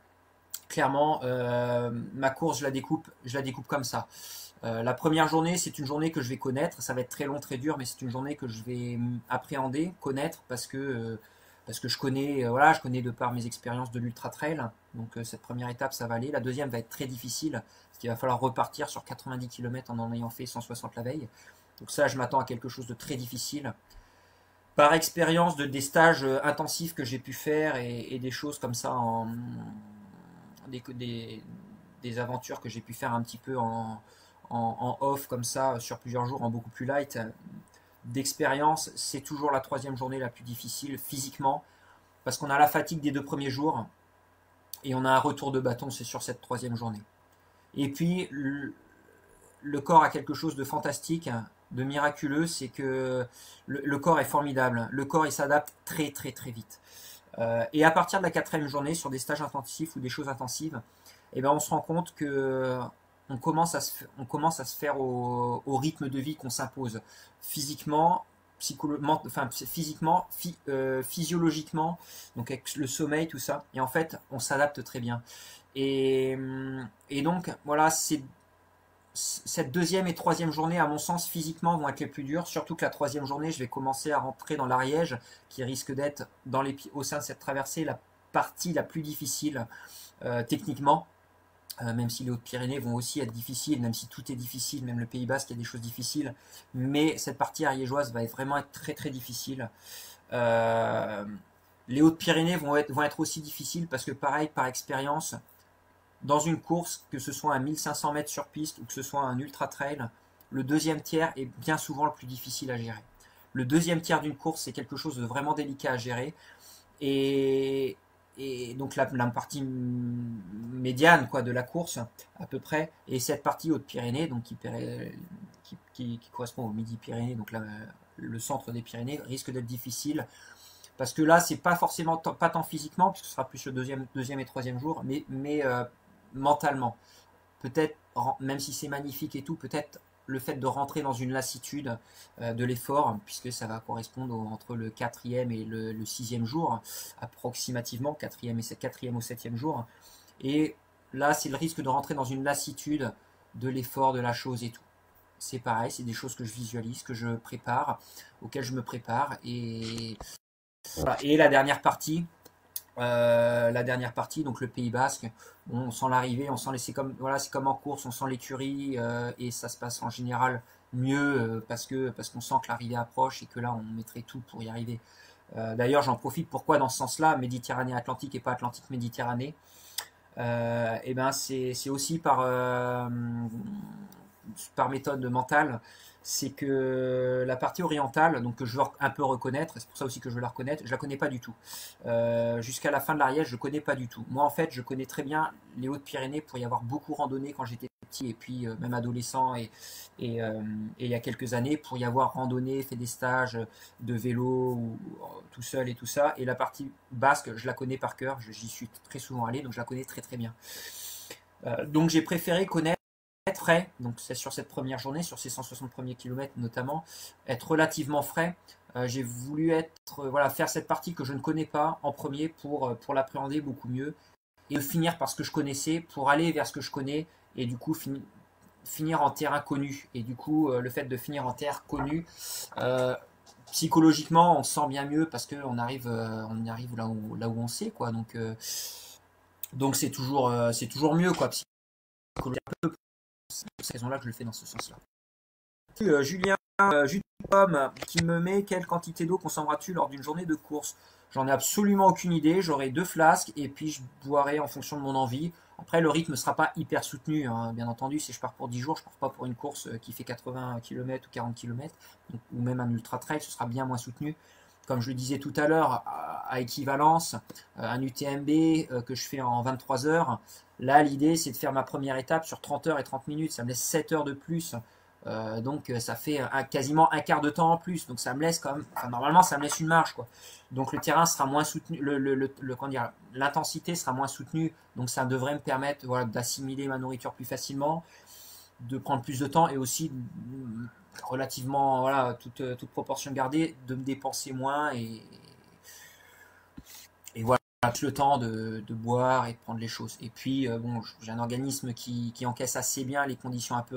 Clairement, euh, ma course, je la découpe, je la découpe comme ça. la première journée, c'est une journée que je vais connaître. Ça va être très long, très dur, mais c'est une journée que je vais appréhender, connaître, parce que parce que je connais, euh, voilà, je connais de par mes expériences de l'ultra trail. Donc euh, cette première étape, ça va aller. La deuxième va être très difficile, parce qu'il va falloir repartir sur 90 km en en ayant fait 160 la veille. Donc ça, je m'attends à quelque chose de très difficile. Par expérience de des stages euh, intensifs que j'ai pu faire et, des choses comme ça, en, des, des, aventures que j'ai pu faire un petit peu en, en, off comme ça sur plusieurs jours en beaucoup plus light, d'expérience, c'est toujours la troisième journée la plus difficile physiquement, parce qu'on a la fatigue des deux premiers jours, et on a un retour de bâton, c'est sur cette troisième journée. Et puis, le, corps a quelque chose de fantastique, de miraculeux, c'est que le, corps est formidable. Le corps, il s'adapte très très très vite. Euh, et à partir de la quatrième journée, sur des stages intensifs ou des choses intensives, eh ben, on se rend compte que on commence à se, on commence à se faire au, rythme de vie qu'on s'impose physiquement, psychologiquement, enfin physiquement, euh, physiologiquement, donc avec le sommeil, tout ça. Et en fait, on s'adapte très bien. Et, et donc, voilà, cette deuxième et troisième journée, à mon sens, physiquement, vont être les plus dures. Surtout que la troisième journée, je vais commencer à rentrer dans l'Ariège, qui risque d'être dans les, au sein de cette traversée la partie la plus difficile euh, techniquement. Euh, même si les Hautes-Pyrénées vont aussi être difficiles, même si tout est difficile, même le Pays Basque, il y a des choses difficiles, mais cette partie ariégeoise va vraiment être très très difficile. Euh, les Hautes-Pyrénées vont être, aussi difficiles parce que pareil, par expérience, dans une course, que ce soit un 1500 mètres sur piste ou que ce soit un ultra trail, le deuxième tiers est bien souvent le plus difficile à gérer. Le deuxième tiers d'une course, c'est quelque chose de vraiment délicat à gérer. Et, et donc la, partie médiane quoi de la course à peu près et cette partie Haute-Pyrénées donc qui, correspond au Midi-Pyrénées donc le centre des Pyrénées risque d'être difficile. Parce que là c'est pas forcément pas tant physiquement puisque ce sera plus le deuxième deuxième et troisième jour mais mais euh, mentalement. Peut-être même si c'est magnifique et tout peut-être le fait de rentrer dans une lassitude euh, de l'effort, puisque ça va correspondre entre le quatrième et le, sixième jour, approximativement, quatrième, et, quatrième au septième jour. Et là, c'est le risque de rentrer dans une lassitude de l'effort, de la chose et tout. c'est pareil, c'est des choses que je visualise, que je prépare, auxquelles je me prépare. Et, et la dernière partie, euh, la dernière partie, donc le Pays Basque, on sent l'arrivée, on sent c'est comme voilà, c'est comme en course, on sent l'écurie euh, et ça se passe en général mieux euh, parce que parce qu'on sent que l'arrivée approche et que là on mettrait tout pour y arriver. D'ailleurs, j'en profite. Pourquoi dans ce sens-là, Méditerranée Atlantique et pas Atlantique Méditerranée? Et eh ben c'est aussi par par méthode mentale c'est que la partie orientale, donc que je veux un peu reconnaître, c'est pour ça aussi que je veux la reconnaître, je la connais pas du tout. Euh, jusqu'à la fin de l'Ariège, je connais pas du tout. Moi, en fait, je connais très bien les Hautes-Pyrénées pour y avoir beaucoup randonné quand j'étais petit et puis euh, même adolescent et, euh, et, il y a quelques années pour y avoir randonné, fait des stages de vélo ou, tout seul et tout ça. Et la partie basque, je la connais par cœur, j'y suis très souvent allé, donc je la connais très très bien. donc j'ai préféré connaître frais, donc c'est sur cette première journée, sur ces 160 premiers kilomètres notamment, être relativement frais. Euh, j'ai voulu être, euh, voilà, faire cette partie que je ne connais pas en premier pour, euh, pour l'appréhender beaucoup mieux et finir par ce que je connaissais pour aller vers ce que je connais et du coup finir en terre inconnue. Et du coup, le fait de finir en terre connue, psychologiquement, on se sent bien mieux parce qu'on arrive, on arrive là où, là où on sait, quoi. Donc, donc c'est toujours, c'est toujours mieux, quoi. Cette raison-là que je le fais dans ce sens-là. Euh, Julien, euh, pomme, qui me met quelle quantité d'eau consommeras-tu lors d'une journée de course? J'en ai absolument aucune idée. J'aurai deux flasques et puis je boirai en fonction de mon envie. Après, le rythme ne sera pas hyper soutenu, hein. bien entendu. Si je pars pour 10 jours, je ne pars pas pour une course euh, qui fait 80 km ou 40 km, ou même un ultra trail, ce sera bien moins soutenu. Comme je le disais tout à l'heure, à, équivalence, un UTMB que je fais en 23 heures, Là, l'idée, c'est de faire ma première étape sur 30 heures et 30 minutes. Ça me laisse 7 heures de plus. Euh, donc, euh, ça fait quasiment un quart de temps en plus. Donc, ça me laisse quand même. normalement, ça me laisse une marge. Quoi. Donc, le terrain sera moins soutenu. L'intensité sera moins soutenue. Donc, ça devrait me permettre d'assimiler ma nourriture plus facilement, de prendre plus de temps et aussi relativement, voilà, toute, toute proportion gardée, de me dépenser moins et, voilà le temps de, boire et de prendre les choses. Et puis, euh, bon, j'ai un organisme qui, encaisse assez bien les conditions un peu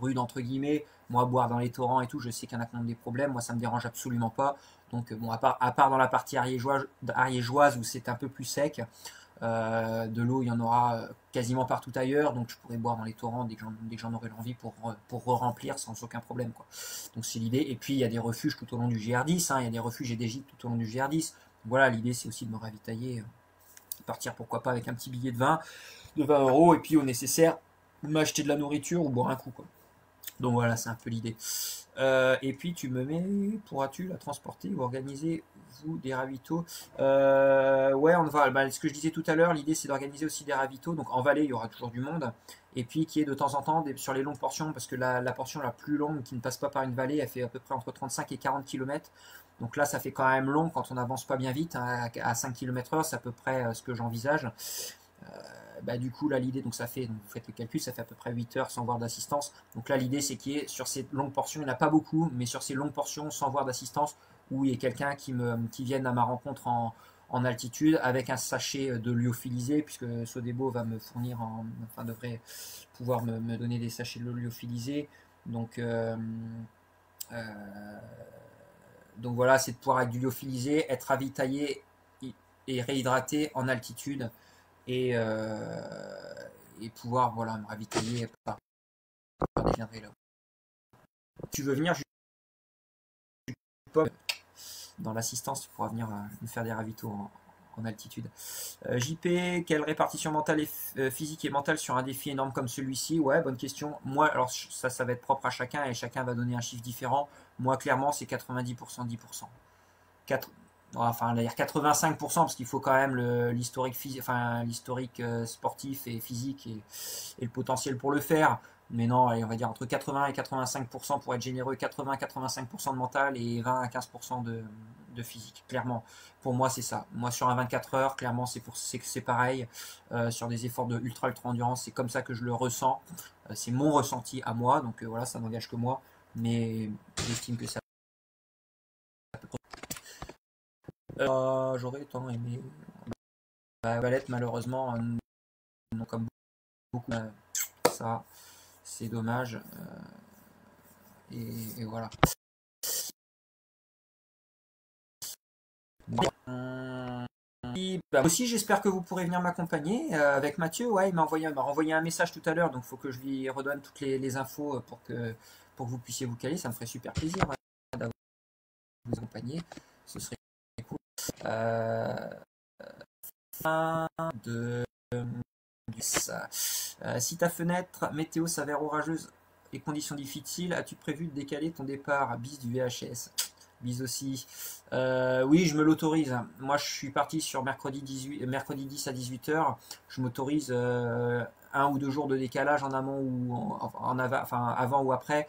rudes, entre guillemets. Moi, boire dans les torrents et tout, je sais qu'il y en a quand même des problèmes. Moi, ça me dérange absolument pas. Donc, bon, à part, dans la partie ariégeoise, où c'est un peu plus sec, euh, de l'eau, il y en aura quasiment partout ailleurs. Donc, je pourrais boire dans les torrents dès que j'en aurai l'envie pour, pour re-remplir sans aucun problème. Donc, c'est l'idée. Et puis, il y a des refuges tout au long du GR10. Hein. Il y a des refuges et des gîtes tout au long du GR10 voilà, l'idée c'est aussi de me ravitailler, euh, partir pourquoi pas avec un petit billet de 20, de 20 euros, et puis au nécessaire, m'acheter de la nourriture ou boire un coup. Quoi. Donc voilà, c'est un peu l'idée. Euh, et puis tu me mets, pourras-tu la transporter ou organiser vous des ravitaux? Euh, Ouais, on va. Bah, ce que je disais tout à l'heure, l'idée c'est d'organiser aussi des ravitaux. Donc en vallée, il y aura toujours du monde. Et puis qui est de temps en temps sur les longues portions, parce que la, la, portion la plus longue qui ne passe pas par une vallée, elle fait à peu près entre 35 et 40 km. Donc là, ça fait quand même long quand on n'avance pas bien vite. Hein, à 5 km heure, c'est à peu près euh, ce que j'envisage. Euh, bah, du coup, là, l'idée, donc ça fait, vous faites le calcul, ça fait à peu près 8 heures sans voir d'assistance. Donc là, l'idée, c'est qu'il y ait sur ces longues portions, il n'y en a pas beaucoup, mais sur ces longues portions, sans voir d'assistance, où il y ait quelqu'un qui, me, vienne à ma rencontre en, altitude avec un sachet de lyophilisé, puisque Sodebo va me fournir, enfin devrait pouvoir me, donner des sachets de lyophilisé. Donc, euh, donc voilà, c'est de pouvoir être lyophilisé, être ravitaillé et réhydraté en altitude et, euh, et pouvoir voilà, me ravitailler par, là. Tu veux venir dans l'assistance, tu pourras venir euh, me faire des ravitaux en, altitude. Euh, JP, quelle répartition mentale et physique et mentale sur un défi énorme comme celui-ci? Ouais, bonne question. Moi, alors ça, ça va être propre à chacun et chacun va donner un chiffre différent. Moi, clairement, c'est 90%, 10%. 4, enfin, dire 85% parce qu'il faut quand même l'historique enfin, l'historique euh, sportif et physique et, le potentiel pour le faire. Mais non, on va dire entre 80 et 85% pour être généreux, 80-85% de mental et 20 à 15% de, physique. Clairement, pour moi, c'est ça. Moi, sur un 24 heures, clairement, c'est pour c'est pareil. Euh, sur des efforts de ultra ultra endurance, c'est comme ça que je le ressens. Euh, c'est mon ressenti à moi. Donc voilà, ça n'engage que moi mais j'estime que ça. Euh, J'aurais tant aimé. La Valette, malheureusement, non comme beaucoup. Ça, c'est dommage. Euh, et, voilà. Bah, aussi, j'espère que vous pourrez venir m'accompagner avec Mathieu. Ouais, il m'a envoyé, renvoyé un message tout à l'heure, donc il faut que je lui redonne toutes les, infos pour que, pour que vous puissiez vous caler. Ça me ferait super plaisir d'avoir vous accompagner. Ce serait cool. fin de euh, si ta fenêtre météo s'avère orageuse et conditions difficiles, as-tu prévu de décaler ton départ Bis du VHS. Bis aussi. Euh, oui, je me l'autorise. Moi, je suis parti sur mercredi, 18, mercredi 10 à 18h. Je m'autorise euh, un ou deux jours de décalage en amont ou en, enfin, avant ou après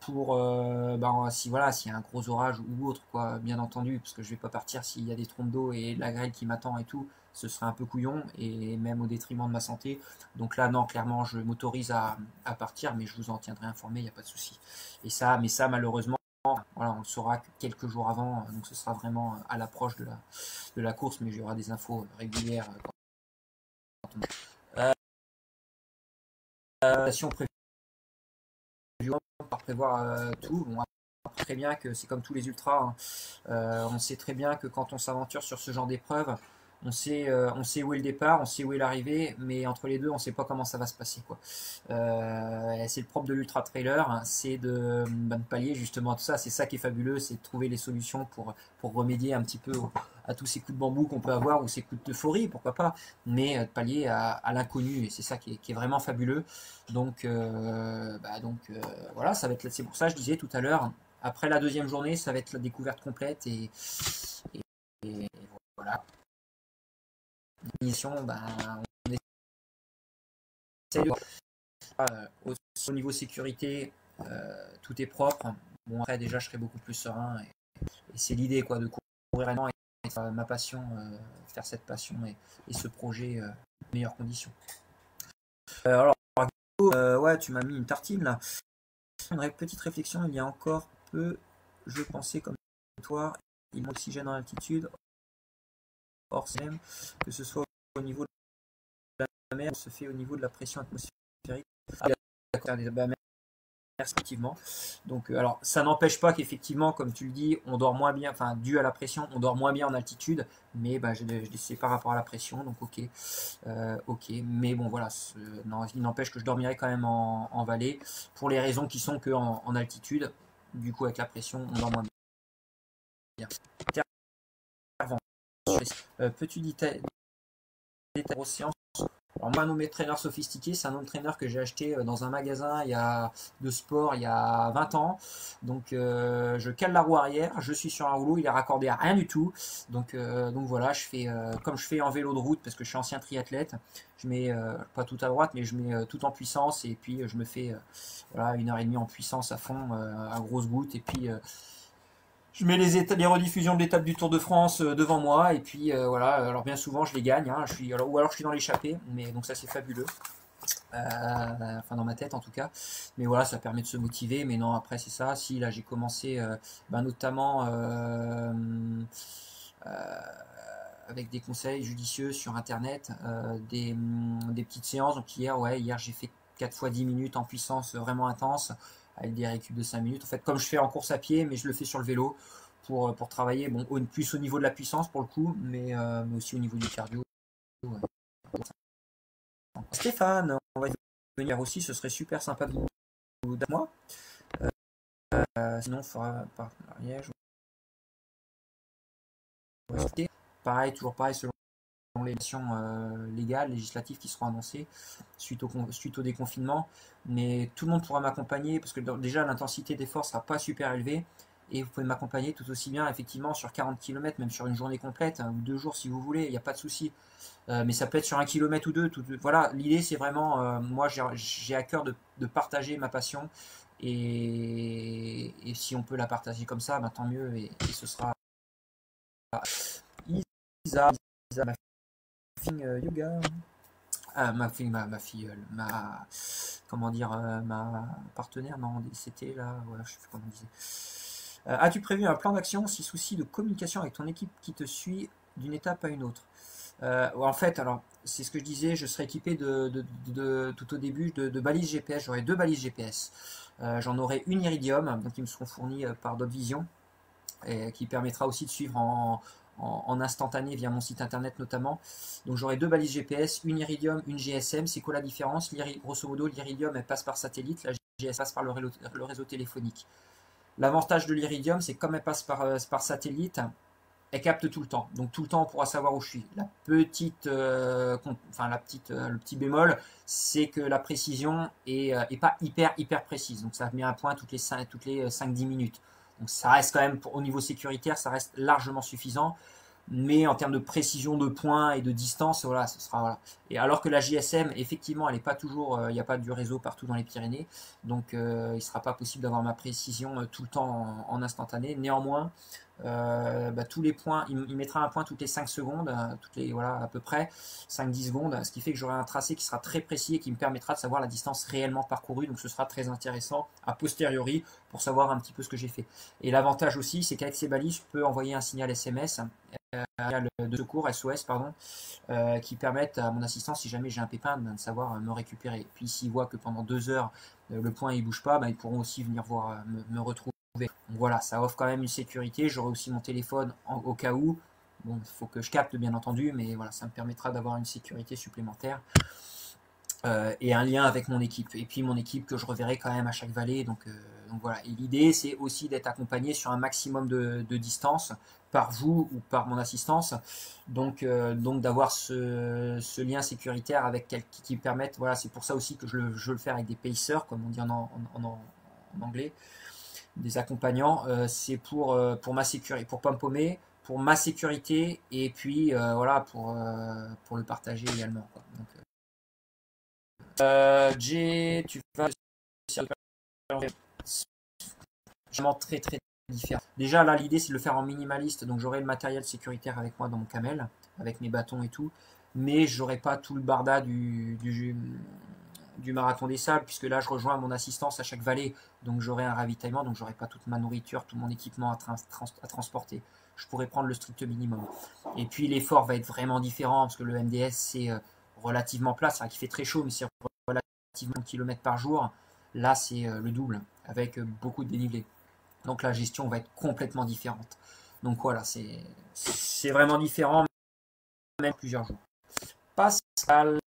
pour ben, si voilà s'il y a un gros orage ou autre quoi bien entendu parce que je vais pas partir s'il y a des trompes d'eau et la grêle qui m'attend et tout ce serait un peu couillon et même au détriment de ma santé. Donc là, non, clairement, je m'autorise à, partir, mais je vous en tiendrai informé, il n'y a pas de souci. Et ça, mais ça, malheureusement, voilà, on le saura quelques jours avant, donc ce sera vraiment à l'approche de la, course, mais j'aurai des infos régulières. Euh, euh, si on prévoir euh, tout, très bien que c'est comme tous les ultras, hein. euh, on sait très bien que quand on s'aventure sur ce genre d'épreuve, on sait, euh, on sait où est le départ, on sait où est l'arrivée, mais entre les deux, on ne sait pas comment ça va se passer. Quoi. Euh, c'est le propre de l'ultra trailer, hein, c'est de, bah, de, pallier justement tout ça. C'est ça qui est fabuleux, c'est de trouver les solutions pour, pour remédier un petit peu à tous ces coups de bambou qu'on peut avoir ou ces coups d'euphorie, pourquoi pas, mais euh, de pallier à, l'inconnu. Et c'est ça qui est, vraiment fabuleux. Donc, bah, voilà, ça va être. C'est pour ça, je disais tout à l'heure. Après la deuxième journée, ça va être la découverte complète et voilà mission, on essaie euh, au, niveau sécurité, euh, tout est propre. Bon, après, déjà, je serai beaucoup plus serein. Et, c'est l'idée, quoi, de courir vraiment et euh, ma passion, faire cette passion et, ce projet en meilleures conditions. alors, ouais, tu m'as mis une tartine là. Une petite réflexion, il y a encore peu, je pensais comme toi, il manque d'oxygène en altitude. Or, même que ce soit au niveau de la mer, se fait au niveau de la pression atmosphérique. effectivement. Donc, euh, alors, ça n'empêche pas qu'effectivement, comme tu le dis, on dort moins bien, enfin, dû à la pression, on dort moins bien en altitude, mais bah, je, je par rapport à la pression, donc ok, euh, ok. Mais bon, voilà, il n'empêche que je dormirai quand même en, vallée, pour les raisons qui sont qu'en en altitude, du coup, avec la pression, on dort moins bien. Euh, Peux-tu détailler aux sciences alors moi, un de mes traîneurs sophistiqués, c'est un autre traîneur que j'ai acheté euh, dans un magasin il y a, de sport il y a 20 ans. Donc euh, je cale la roue arrière, je suis sur un rouleau, il est raccordé à rien du tout. Donc, donc voilà, je fais comme je fais en vélo de route parce que je suis ancien triathlète. Je mets pas tout à droite, mais je mets tout en puissance et puis je me fais voilà une heure et demie en puissance à fond, à grosse goutte et puis je mets les, rediffusions de l'étape du Tour de France euh, devant moi et puis euh, voilà. Alors bien souvent je les gagne, hein, ou alors je suis dans l'échappée, mais donc ça c'est fabuleux. Euh, enfin dans ma tête en tout cas. Mais voilà, ça permet de se motiver. Mais non, après c'est ça. Si là j'ai commencé, ben, notamment avec des conseils judicieux sur internet, des, des, petites séances. Donc hier, ouais, hier j'ai fait 4 fois 10 minutes en puissance vraiment intense avec des récup de 5 minutes. En fait, comme je fais en course à pied, mais je le fais sur le vélo pour, pour travailler, bon, plus au niveau de la puissance pour le coup, mais, euh, mais aussi au niveau du cardio. Stéphane, on va venir aussi, ce serait super sympa de vous. Euh, sinon, on fera par. Pareil, toujours pareil, selon les élections euh, légales, législatives qui seront annoncées suite au, suite au déconfinement. Mais tout le monde pourra m'accompagner parce que déjà l'intensité des forces sera pas super élevée et vous pouvez m'accompagner tout aussi bien effectivement sur 40 km, même sur une journée complète hein, ou deux jours si vous voulez, il n'y a pas de souci. Euh, mais ça peut être sur un kilomètre ou deux. Voilà, l'idée c'est vraiment, euh, moi j'ai à cœur de, partager ma passion et, si on peut la partager comme ça, bah, tant mieux et, ce sera. Isa, Isa, euh, yoga. Ah, ma fille, ma, ma fille, ma, comment dire, euh, ma partenaire, non, c'était là, je sais comment on disait. Euh, as-tu prévu un plan d'action si souci de communication avec ton équipe qui te suit d'une étape à une autre? En fait, alors c'est ce que je disais, je serai équipé de, tout au début de, balises GPS. J'aurai deux balises GPS. J'en aurai une Iridium, donc qui me seront fournies par Dotvision, et qui permettra aussi de suivre en, en, instantané via mon site internet notamment. Donc j'aurai deux balises GPS, une Iridium, une GSM. C'est quoi la différence? Grosso modo, l'Iridium elle passe par satellite, la GSM passe par le réseau, téléphonique. L'avantage de l'Iridium, c'est comme elle passe par, euh, par satellite, elle capte tout le temps. Donc tout le temps, on pourra savoir où je suis. La petite, euh, enfin la petite, euh, le petit bémol, c'est que la précision est, pas hyper hyper précise. Donc ça met un point toutes les 5 toutes les 5-10 minutes. Donc ça reste quand même, au niveau sécuritaire, ça reste largement suffisant. Mais en termes de précision de points et de distance, voilà, ce sera voilà. Et alors que la JSM, effectivement, elle n'est pas toujours, euh, il n'y a pas du réseau partout dans les Pyrénées, donc euh, il ne sera pas possible d'avoir ma précision euh, tout le temps en instantané. Néanmoins, bah, tous les points, il, mettra un point toutes les 5 secondes, toutes les, voilà, à peu près 5-10 secondes, ce qui fait que j'aurai un tracé qui sera très précis et qui me permettra de savoir la distance réellement parcourue. Donc ce sera très intéressant a posteriori pour savoir un petit peu ce que j'ai fait. Et l'avantage aussi, c'est qu'avec ces balises, je peux envoyer un signal SMS de secours, SOS, pardon, qui permettent à mon assistant, si jamais j'ai un pépin, de savoir me récupérer. Puis s'il voit que pendant deux heures, le point il bouge pas, bah, ils pourront aussi venir voir, me retrouver voilà, ça offre quand même une sécurité. J'aurai aussi mon téléphone au cas où. Bon, il faut que je capte bien entendu, mais voilà, ça me permettra d'avoir une sécurité supplémentaire. Euh, et un lien avec mon équipe. Et puis mon équipe que je reverrai quand même à chaque vallée. Donc, euh, voilà. Et l'idée, c'est aussi d'être accompagné sur un maximum de, distance par vous ou par mon assistance. Donc, euh, donc d'avoir ce, lien sécuritaire avec quelqu'un qui, permette. Voilà, c'est pour ça aussi que je, veux le faire avec des pacers, comme on dit en anglais des accompagnants, euh, c'est pour, euh, pour ma sécurité, pour pas pour ma sécurité et puis euh, voilà pour, pour le partager également. Quoi. Tu vas vraiment très très Déjà là l'idée c'est de le faire en minimaliste, donc j'aurai le matériel sécuritaire avec moi dans mon camel, avec mes bâtons et tout, mais j'aurai pas tout le barda du, marathon des sables, puisque là je rejoins mon assistance à chaque vallée, donc j'aurai un ravitaillement, donc j'aurai pas toute ma nourriture, tout mon équipement à, transporter. Je pourrais prendre le strict minimum. Et puis l'effort va être vraiment différent, parce que le MDS c'est euh, relativement plat, c'est vrai qu'il fait très chaud, mais c'est relativement kilomètres par jour. Là c'est euh, le double, avec euh, beaucoup de dénivelé. Donc la gestion va être complètement différente. Donc voilà, c'est vraiment différent, même plusieurs jours. Pascal,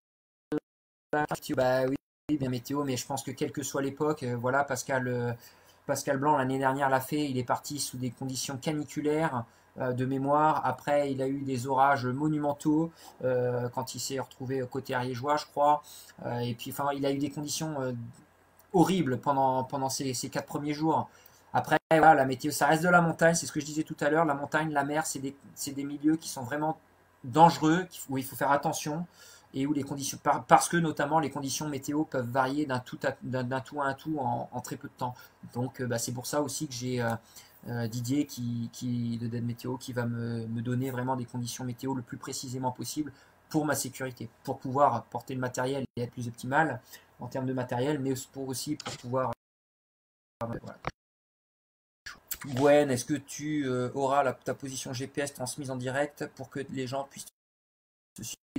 bah oui, bien météo, mais je pense que quelle que soit l'époque, euh, voilà, Pascal, euh, Pascal Blanc l'année dernière l'a fait, il est parti sous des conditions caniculaires euh, de mémoire. Après, il a eu des orages monumentaux quand il s'est retrouvé côté ariégeois, je crois. et puis, enfin, il a eu des conditions horribles pendant, pendant ces, ces, quatre premiers jours. Après, voilà, la météo, ça reste de la montagne, c'est ce que je disais tout à l'heure. La montagne, la mer, c'est des, des, milieux qui sont vraiment dangereux, où il faut faire attention et où les conditions, parce que notamment les conditions météo peuvent varier d'un tout, tout à un tout en, très peu de temps. Donc euh, bah, c'est pour ça aussi que j'ai euh, euh, Didier qui, qui, de Dead Météo qui va me, me, donner vraiment des conditions météo le plus précisément possible pour ma sécurité, pour pouvoir porter le matériel et être plus optimal en termes de matériel, mais pour aussi pour pouvoir... Voilà. Gwen, est-ce que tu auras la, ta position GPS transmise en direct pour que les gens puissent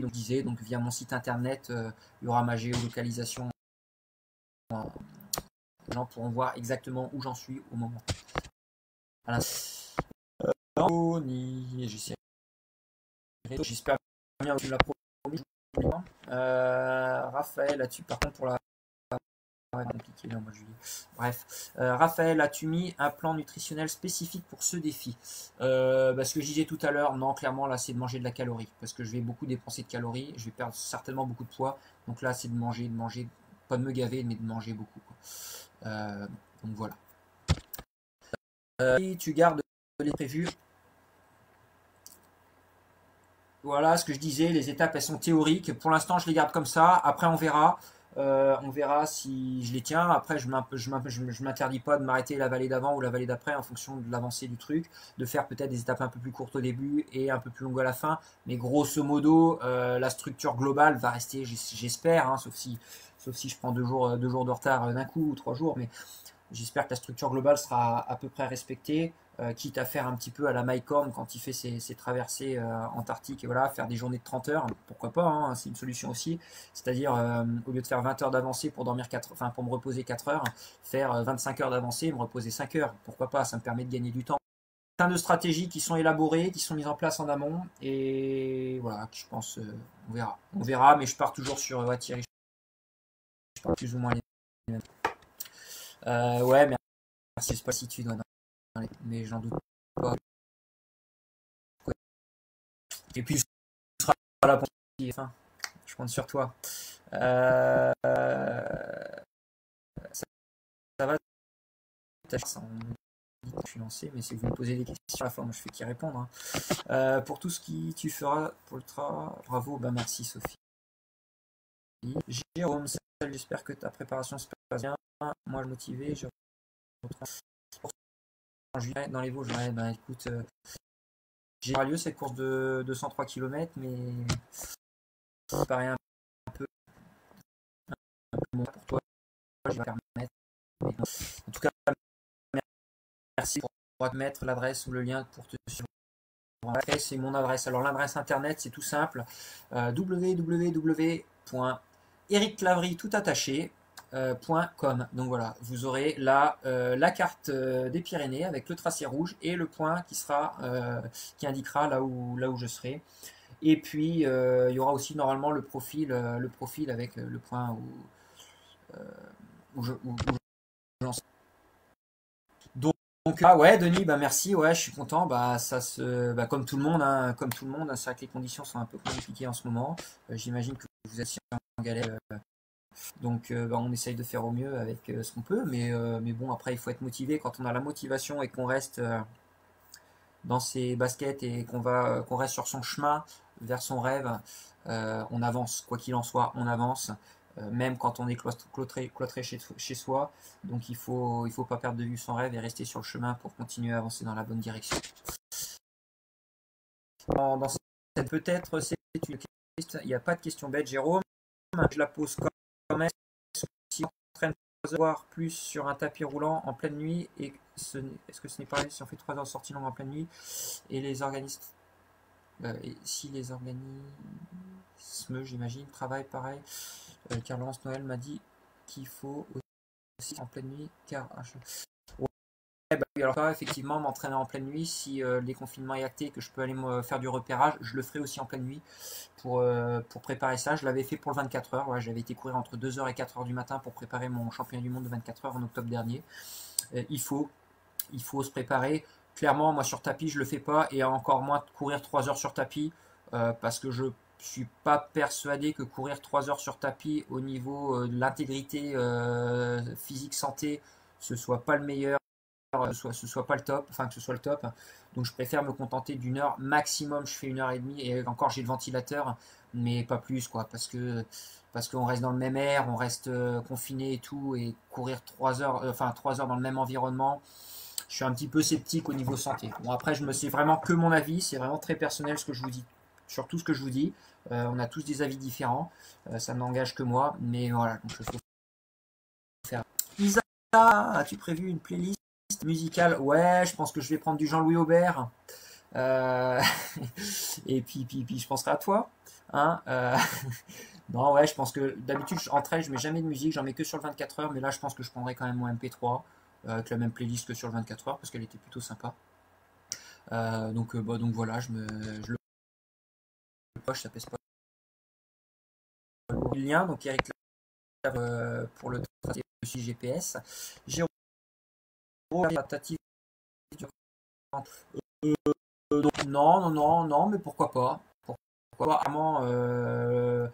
donc disait donc via mon site internet euh, il y aura ma géolocalisation. Les gens pourront voir exactement où j'en suis au moment. J'espère bien que tu l'as promis. Euh, Raphaël là-dessus par contre pour la Bref, euh, Raphaël, as-tu mis un plan nutritionnel spécifique pour ce défi? Euh, bah, Ce que je disais tout à l'heure, non, clairement, là, c'est de manger de la calorie. Parce que je vais beaucoup dépenser de calories, je vais perdre certainement beaucoup de poids. Donc là, c'est de manger, de manger, pas de me gaver, mais de manger beaucoup. Euh, donc voilà. et tu gardes les prévus? Voilà ce que je disais, les étapes, elles sont théoriques. Pour l'instant, je les garde comme ça. Après, on verra. Euh, on verra si je les tiens. Après, je m'interdis pas de m'arrêter la vallée d'avant ou la vallée d'après en fonction de l'avancée du truc, de faire peut-être des étapes un peu plus courtes au début et un peu plus longues à la fin. Mais grosso modo, euh, la structure globale va rester, j'espère, hein, sauf, si, je prends deux jours, deux jours de retard d'un coup ou trois jours. Mais J'espère que la structure globale sera à peu près respectée, euh, quitte à faire un petit peu à la Mycorn quand il fait ses, traversées euh, antarctiques et voilà, faire des journées de 30 heures, pourquoi pas, hein, c'est une solution aussi. C'est-à-dire, euh, au lieu de faire 20 heures d'avancée pour dormir 4, enfin pour me reposer 4 heures, faire 25 heures d'avancée et me reposer 5 heures, pourquoi pas, ça me permet de gagner du temps. Plein de stratégies qui sont élaborées, qui sont mises en place en amont, et voilà, je pense, on verra. On verra, mais je pars toujours sur Thierry. Je pars plus ou moins les euh, ouais, merci. Je sais pas si tu dois mais j'en doute pas. Et puis, je serai là pour enfin, je compte sur toi. Euh, ça, va Je suis lancé, mais c'est vous me posez des questions à la fois, moi je fais qu'y répondre. Hein. Euh, pour tout ce qui tu feras pour le tra, bravo, bah merci Sophie. Jérôme, j'espère que ta préparation se passe bien moi motivé, je en juillet dans les Vosges. Ouais, bah écoute, euh, j'ai lieu cette course de 203 km, mais ça paraît un peu, un peu bon pour toi. Je vais permettre. En tout cas, merci pour mettre l'adresse ou le lien pour te suivre. C'est mon adresse. Alors l'adresse internet, c'est tout simple. Euh, tout attaché euh. Donc voilà, vous aurez là euh, la carte euh, des Pyrénées avec le tracé rouge et le point qui sera qui indiquera là où là où je serai. Et puis il y aura aussi normalement le profil le profil avec le point où je où, donc, ah ouais Denis bah merci ouais je suis content bah ça se bah, comme tout le monde hein, comme tout le monde c'est vrai que les conditions sont un peu compliquées en ce moment j'imagine que vous êtes en galère donc euh, bah, on essaye de faire au mieux avec euh, ce qu'on peut, mais, euh, mais bon après il faut être motivé. Quand on a la motivation et qu'on reste dans ses baskets et qu'on va qu'on reste sur son chemin vers son rêve, on avance. Quoi qu'il en soit, on avance. même quand on est cloîtré, chez, soi. Donc il faut, il faut pas perdre de vue son rêve et rester sur le chemin pour continuer à avancer dans la bonne direction. peut-être il n'y a pas de question bête, Jérôme. Je la pose comme si on traîne 3 heures plus sur un tapis roulant en pleine nuit, et est-ce que ce n'est pas si on fait 3 heures de sortie longue en pleine nuit, et les organismes, euh, et si les organismes, j'imagine, travaillent pareil, euh, car Laurence Noël m'a dit qu'il faut aussi en pleine nuit, car bah alors effectivement, m'entraîner en pleine nuit, si euh, les confinements est acté, que je peux aller me faire du repérage, je le ferai aussi en pleine nuit pour, euh, pour préparer ça. Je l'avais fait pour le 24 heures. J'avais été courir entre 2h et 4h du matin pour préparer mon championnat du monde de 24 heures en octobre dernier. Euh, il, faut, il faut se préparer. Clairement, moi sur tapis, je le fais pas et encore moins courir 3 heures sur tapis parce que je suis pas persuadé que courir 3 heures sur tapis au niveau de l'intégrité physique santé ce soit pas le meilleur soit, ce soit pas le top, enfin que ce soit le top. Donc je préfère me contenter d'une heure maximum. Je fais une heure et demie et encore j'ai le ventilateur, mais pas plus quoi, parce que parce qu'on reste dans le même air, on reste euh, confiné et tout, et courir trois heures, euh, enfin trois heures dans le même environnement. Je suis un petit peu sceptique au niveau santé. Bon après je me sais vraiment que mon avis, c'est vraiment très personnel ce que je vous dis, sur tout ce que je vous dis. Euh, on a tous des avis différents, ça n'engage que moi, mais voilà. Donc je. Isa, as-tu prévu une playlist musical, ouais, je pense que je vais prendre du Jean-Louis Aubert. Euh, <laughs> et puis, puis, puis, je penserai à toi. Hein euh, <laughs> non, ouais, je pense que d'habitude, entre elles, je mets jamais de musique, j'en mets que sur le 24 heures, mais là, je pense que je prendrai quand même mon MP3 euh, avec la même playlist que sur le 24 heures parce qu'elle était plutôt sympa. donc, bah, donc voilà, je me je le poche, ça pèse pas. Le lien, donc Eric pour le GPS. Jérôme euh, non, non, non, non, mais pourquoi pas Pourquoi pas euh,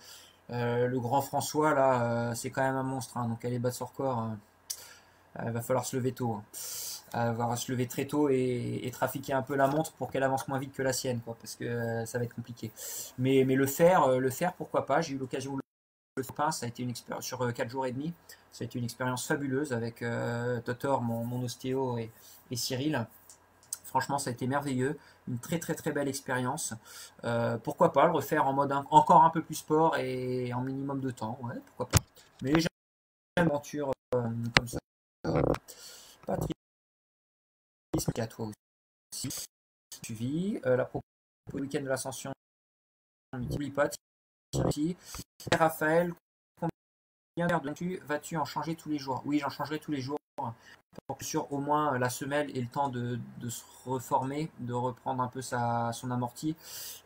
euh, le grand François, là, c'est quand même un monstre. Hein, donc, aller battre son record, il va falloir se lever tôt. Hein. va se lever très tôt et, trafiquer un peu la montre pour qu'elle avance moins vite que la sienne, quoi, parce que ça va être compliqué. Mais, mais le faire, le faire, pourquoi pas J'ai eu l'occasion de faire. Ça a été une expérience sur 4 jours et demi. Ça a été une expérience fabuleuse avec euh, Totor, mon, ostéo, et, Cyril. Franchement, ça a été merveilleux. Une très très très belle expérience. Euh, pourquoi pas le refaire en mode encore un peu plus sport et en minimum de temps. Ouais, pourquoi pas. Mais j'ai une aventure euh, comme ça. Patrice, à toi aussi. Suivi. Euh, la propos du week-end de l'ascension. N'oublie pas. Raphaël, combien d'heures vas-tu en changer tous les jours Oui, j'en changerai tous les jours pour que sur au moins la semelle ait le temps de, se reformer, de reprendre un peu sa, son amorti.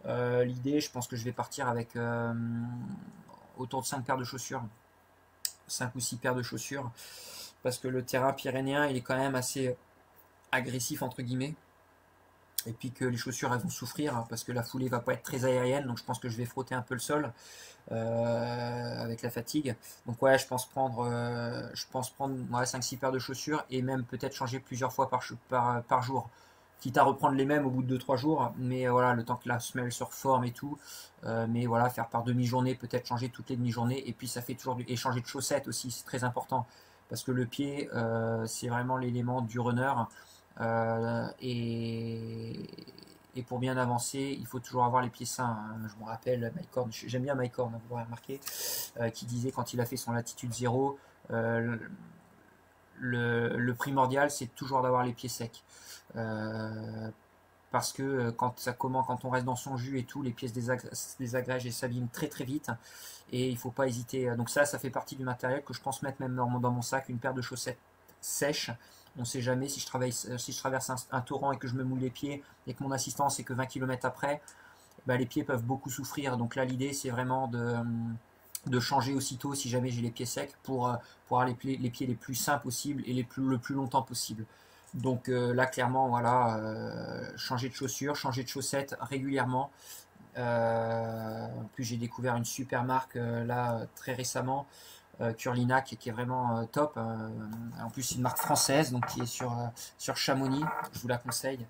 Euh, l'idée, je pense que je vais partir avec euh, autour de 5 paires de chaussures. 5 ou 6 paires de chaussures. Parce que le terrain pyrénéen, il est quand même assez agressif, entre guillemets et puis que les chaussures elles vont souffrir hein, parce que la foulée va pas être très aérienne donc je pense que je vais frotter un peu le sol euh, avec la fatigue. Donc ouais je pense prendre euh, je pense prendre 5-6 paires de chaussures et même peut-être changer plusieurs fois par, par, jour. Quitte à reprendre les mêmes au bout de 2-3 jours mais voilà le temps que la semelle se reforme et tout euh, mais voilà faire par demi-journée peut-être changer toutes les demi-journées et puis ça fait toujours du... et changer de chaussettes aussi c'est très important parce que le pied c'est vraiment l'élément du runner. euh, et, et, pour bien avancer, il faut toujours avoir les pieds sains. Hein. Je me rappelle Mike Horn, j'aime bien Mike Horn, vous l'aurez remarqué, euh, qui disait quand il a fait son latitude zéro, euh, le, primordial c'est toujours d'avoir les pieds secs. parce que quand ça commence, quand on reste dans son jus et tout, les pièces désagrègent et s'abîment très très vite. Et il faut pas hésiter. Donc ça, ça fait partie du matériel que je pense mettre même dans mon sac, une paire de chaussettes sèches on ne sait jamais si je, je traverse un, torrent et que je me moule les pieds et que mon assistance est que 20 km après, bah, les pieds peuvent beaucoup souffrir. Donc là, l'idée, c'est vraiment de, de, changer aussitôt si jamais j'ai les pieds secs pour, euh, avoir les, pieds les plus sains possibles et le plus longtemps possible. Donc euh, là, clairement, voilà, euh, changer de chaussures, changer de chaussettes régulièrement. en plus, j'ai découvert une super marque là très récemment euh, Curlina qui, est vraiment euh, top. Euh, en plus, c'est une marque française, donc qui est sur, sur Chamonix. Je vous la conseille.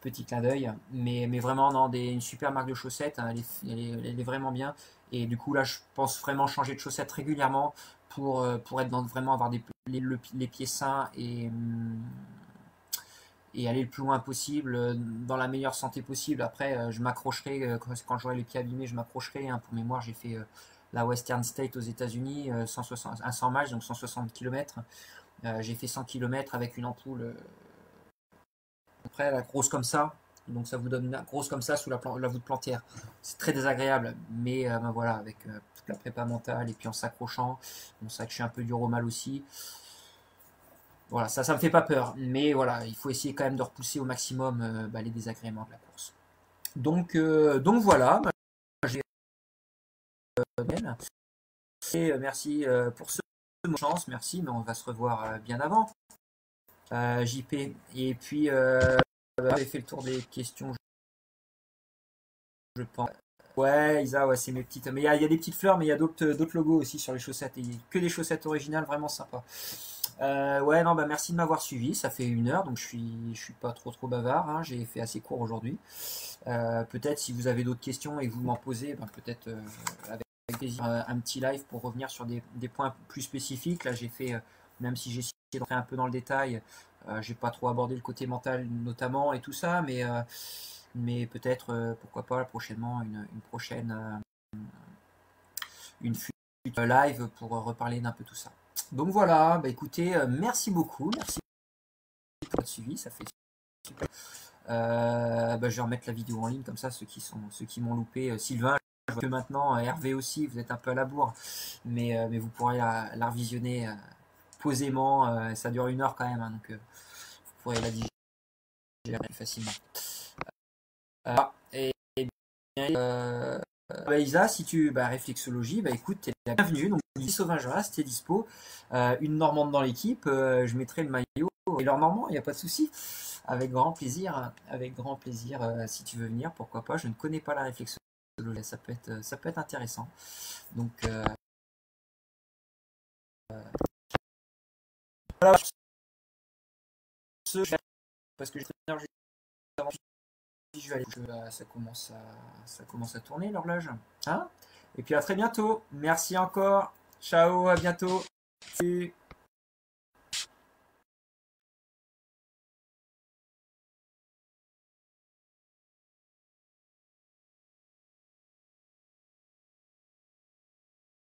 Petit clin d'œil. Mais, mais vraiment, non, des, une super marque de chaussettes. Hein, elle, est, vraiment bien. Et du coup, là, je pense vraiment changer de chaussettes régulièrement pour, pour être dans, vraiment avoir des, les, pieds sains et, hum, et aller le plus loin possible, dans la meilleure santé possible. Après, je m'accrocherai, quand j'aurai les pieds abîmés, je m'accrocherai. Hein. Pour mémoire, j'ai fait la Western State aux États-Unis, 160, 100 miles, donc 160 km. Euh, j'ai fait 100 km avec une ampoule après la grosse comme ça, donc ça vous donne une grosse comme ça sous la, la voûte plantière. C'est très désagréable, mais euh, ben voilà, avec euh, toute la prépa mentale et puis en s'accrochant, bon, ça que je suis un peu dur au mal aussi. Voilà, ça, ça me fait pas peur, mais voilà, il faut essayer quand même de repousser au maximum ben, les désagréments de la course. Donc, donc voilà, et euh, merci euh, pour ce chance, merci, mais on va se revoir euh, bien avant. JP. Et puis, euh, j'ai fait le tour des questions, je pense. Ouais, Isa, ouais, c'est mes petites. Mais il y, a des petites fleurs, mais il y a d'autres logos aussi sur les chaussettes. Et que des chaussettes originales, vraiment sympa. ouais, non, bah merci de m'avoir suivi. Ça fait une heure, donc je suis, je suis pas trop trop bavard. Hein. J'ai fait assez court aujourd'hui. peut-être si vous avez d'autres questions et que vous m'en posez, ben, peut-être avec euh, un petit live pour revenir sur des, points plus spécifiques. Là, j'ai fait, euh, même si j'ai essayé d'entrer un peu dans le détail, euh, j'ai pas trop abordé le côté mental notamment et tout ça, mais, mais peut-être, pourquoi pas, prochainement, une, prochaine une live pour reparler d'un peu tout ça. Donc voilà, bah écoutez, merci beaucoup, merci pour votre suivi, ça fait super. Bah, je vais remettre la vidéo en ligne comme ça, ceux qui sont ceux qui m'ont loupé, Sylvain que maintenant, euh, Hervé aussi, vous êtes un peu à la bourre, mais, euh, mais vous pourrez la, revisionner euh, posément. ça dure une heure quand même, hein, donc vous pourrez la digérer facilement. et, bah, Isa, si tu bah, réflexologie, bah écoute, t'es la bienvenue. Donc, Sauvin Joras, t'es dispo. une Normande dans l'équipe, je mettrai le maillot. Et leur Normand, il n'y a pas de souci. Avec grand plaisir, avec grand plaisir. si tu veux venir, pourquoi pas. Je ne connais pas la ça peut être, ça peut être intéressant. Donc, euh, voilà. parce que je vais aller, ça commence à, ça commence à tourner l'horloge. Hein Et puis à très bientôt. Merci encore. Ciao, à bientôt.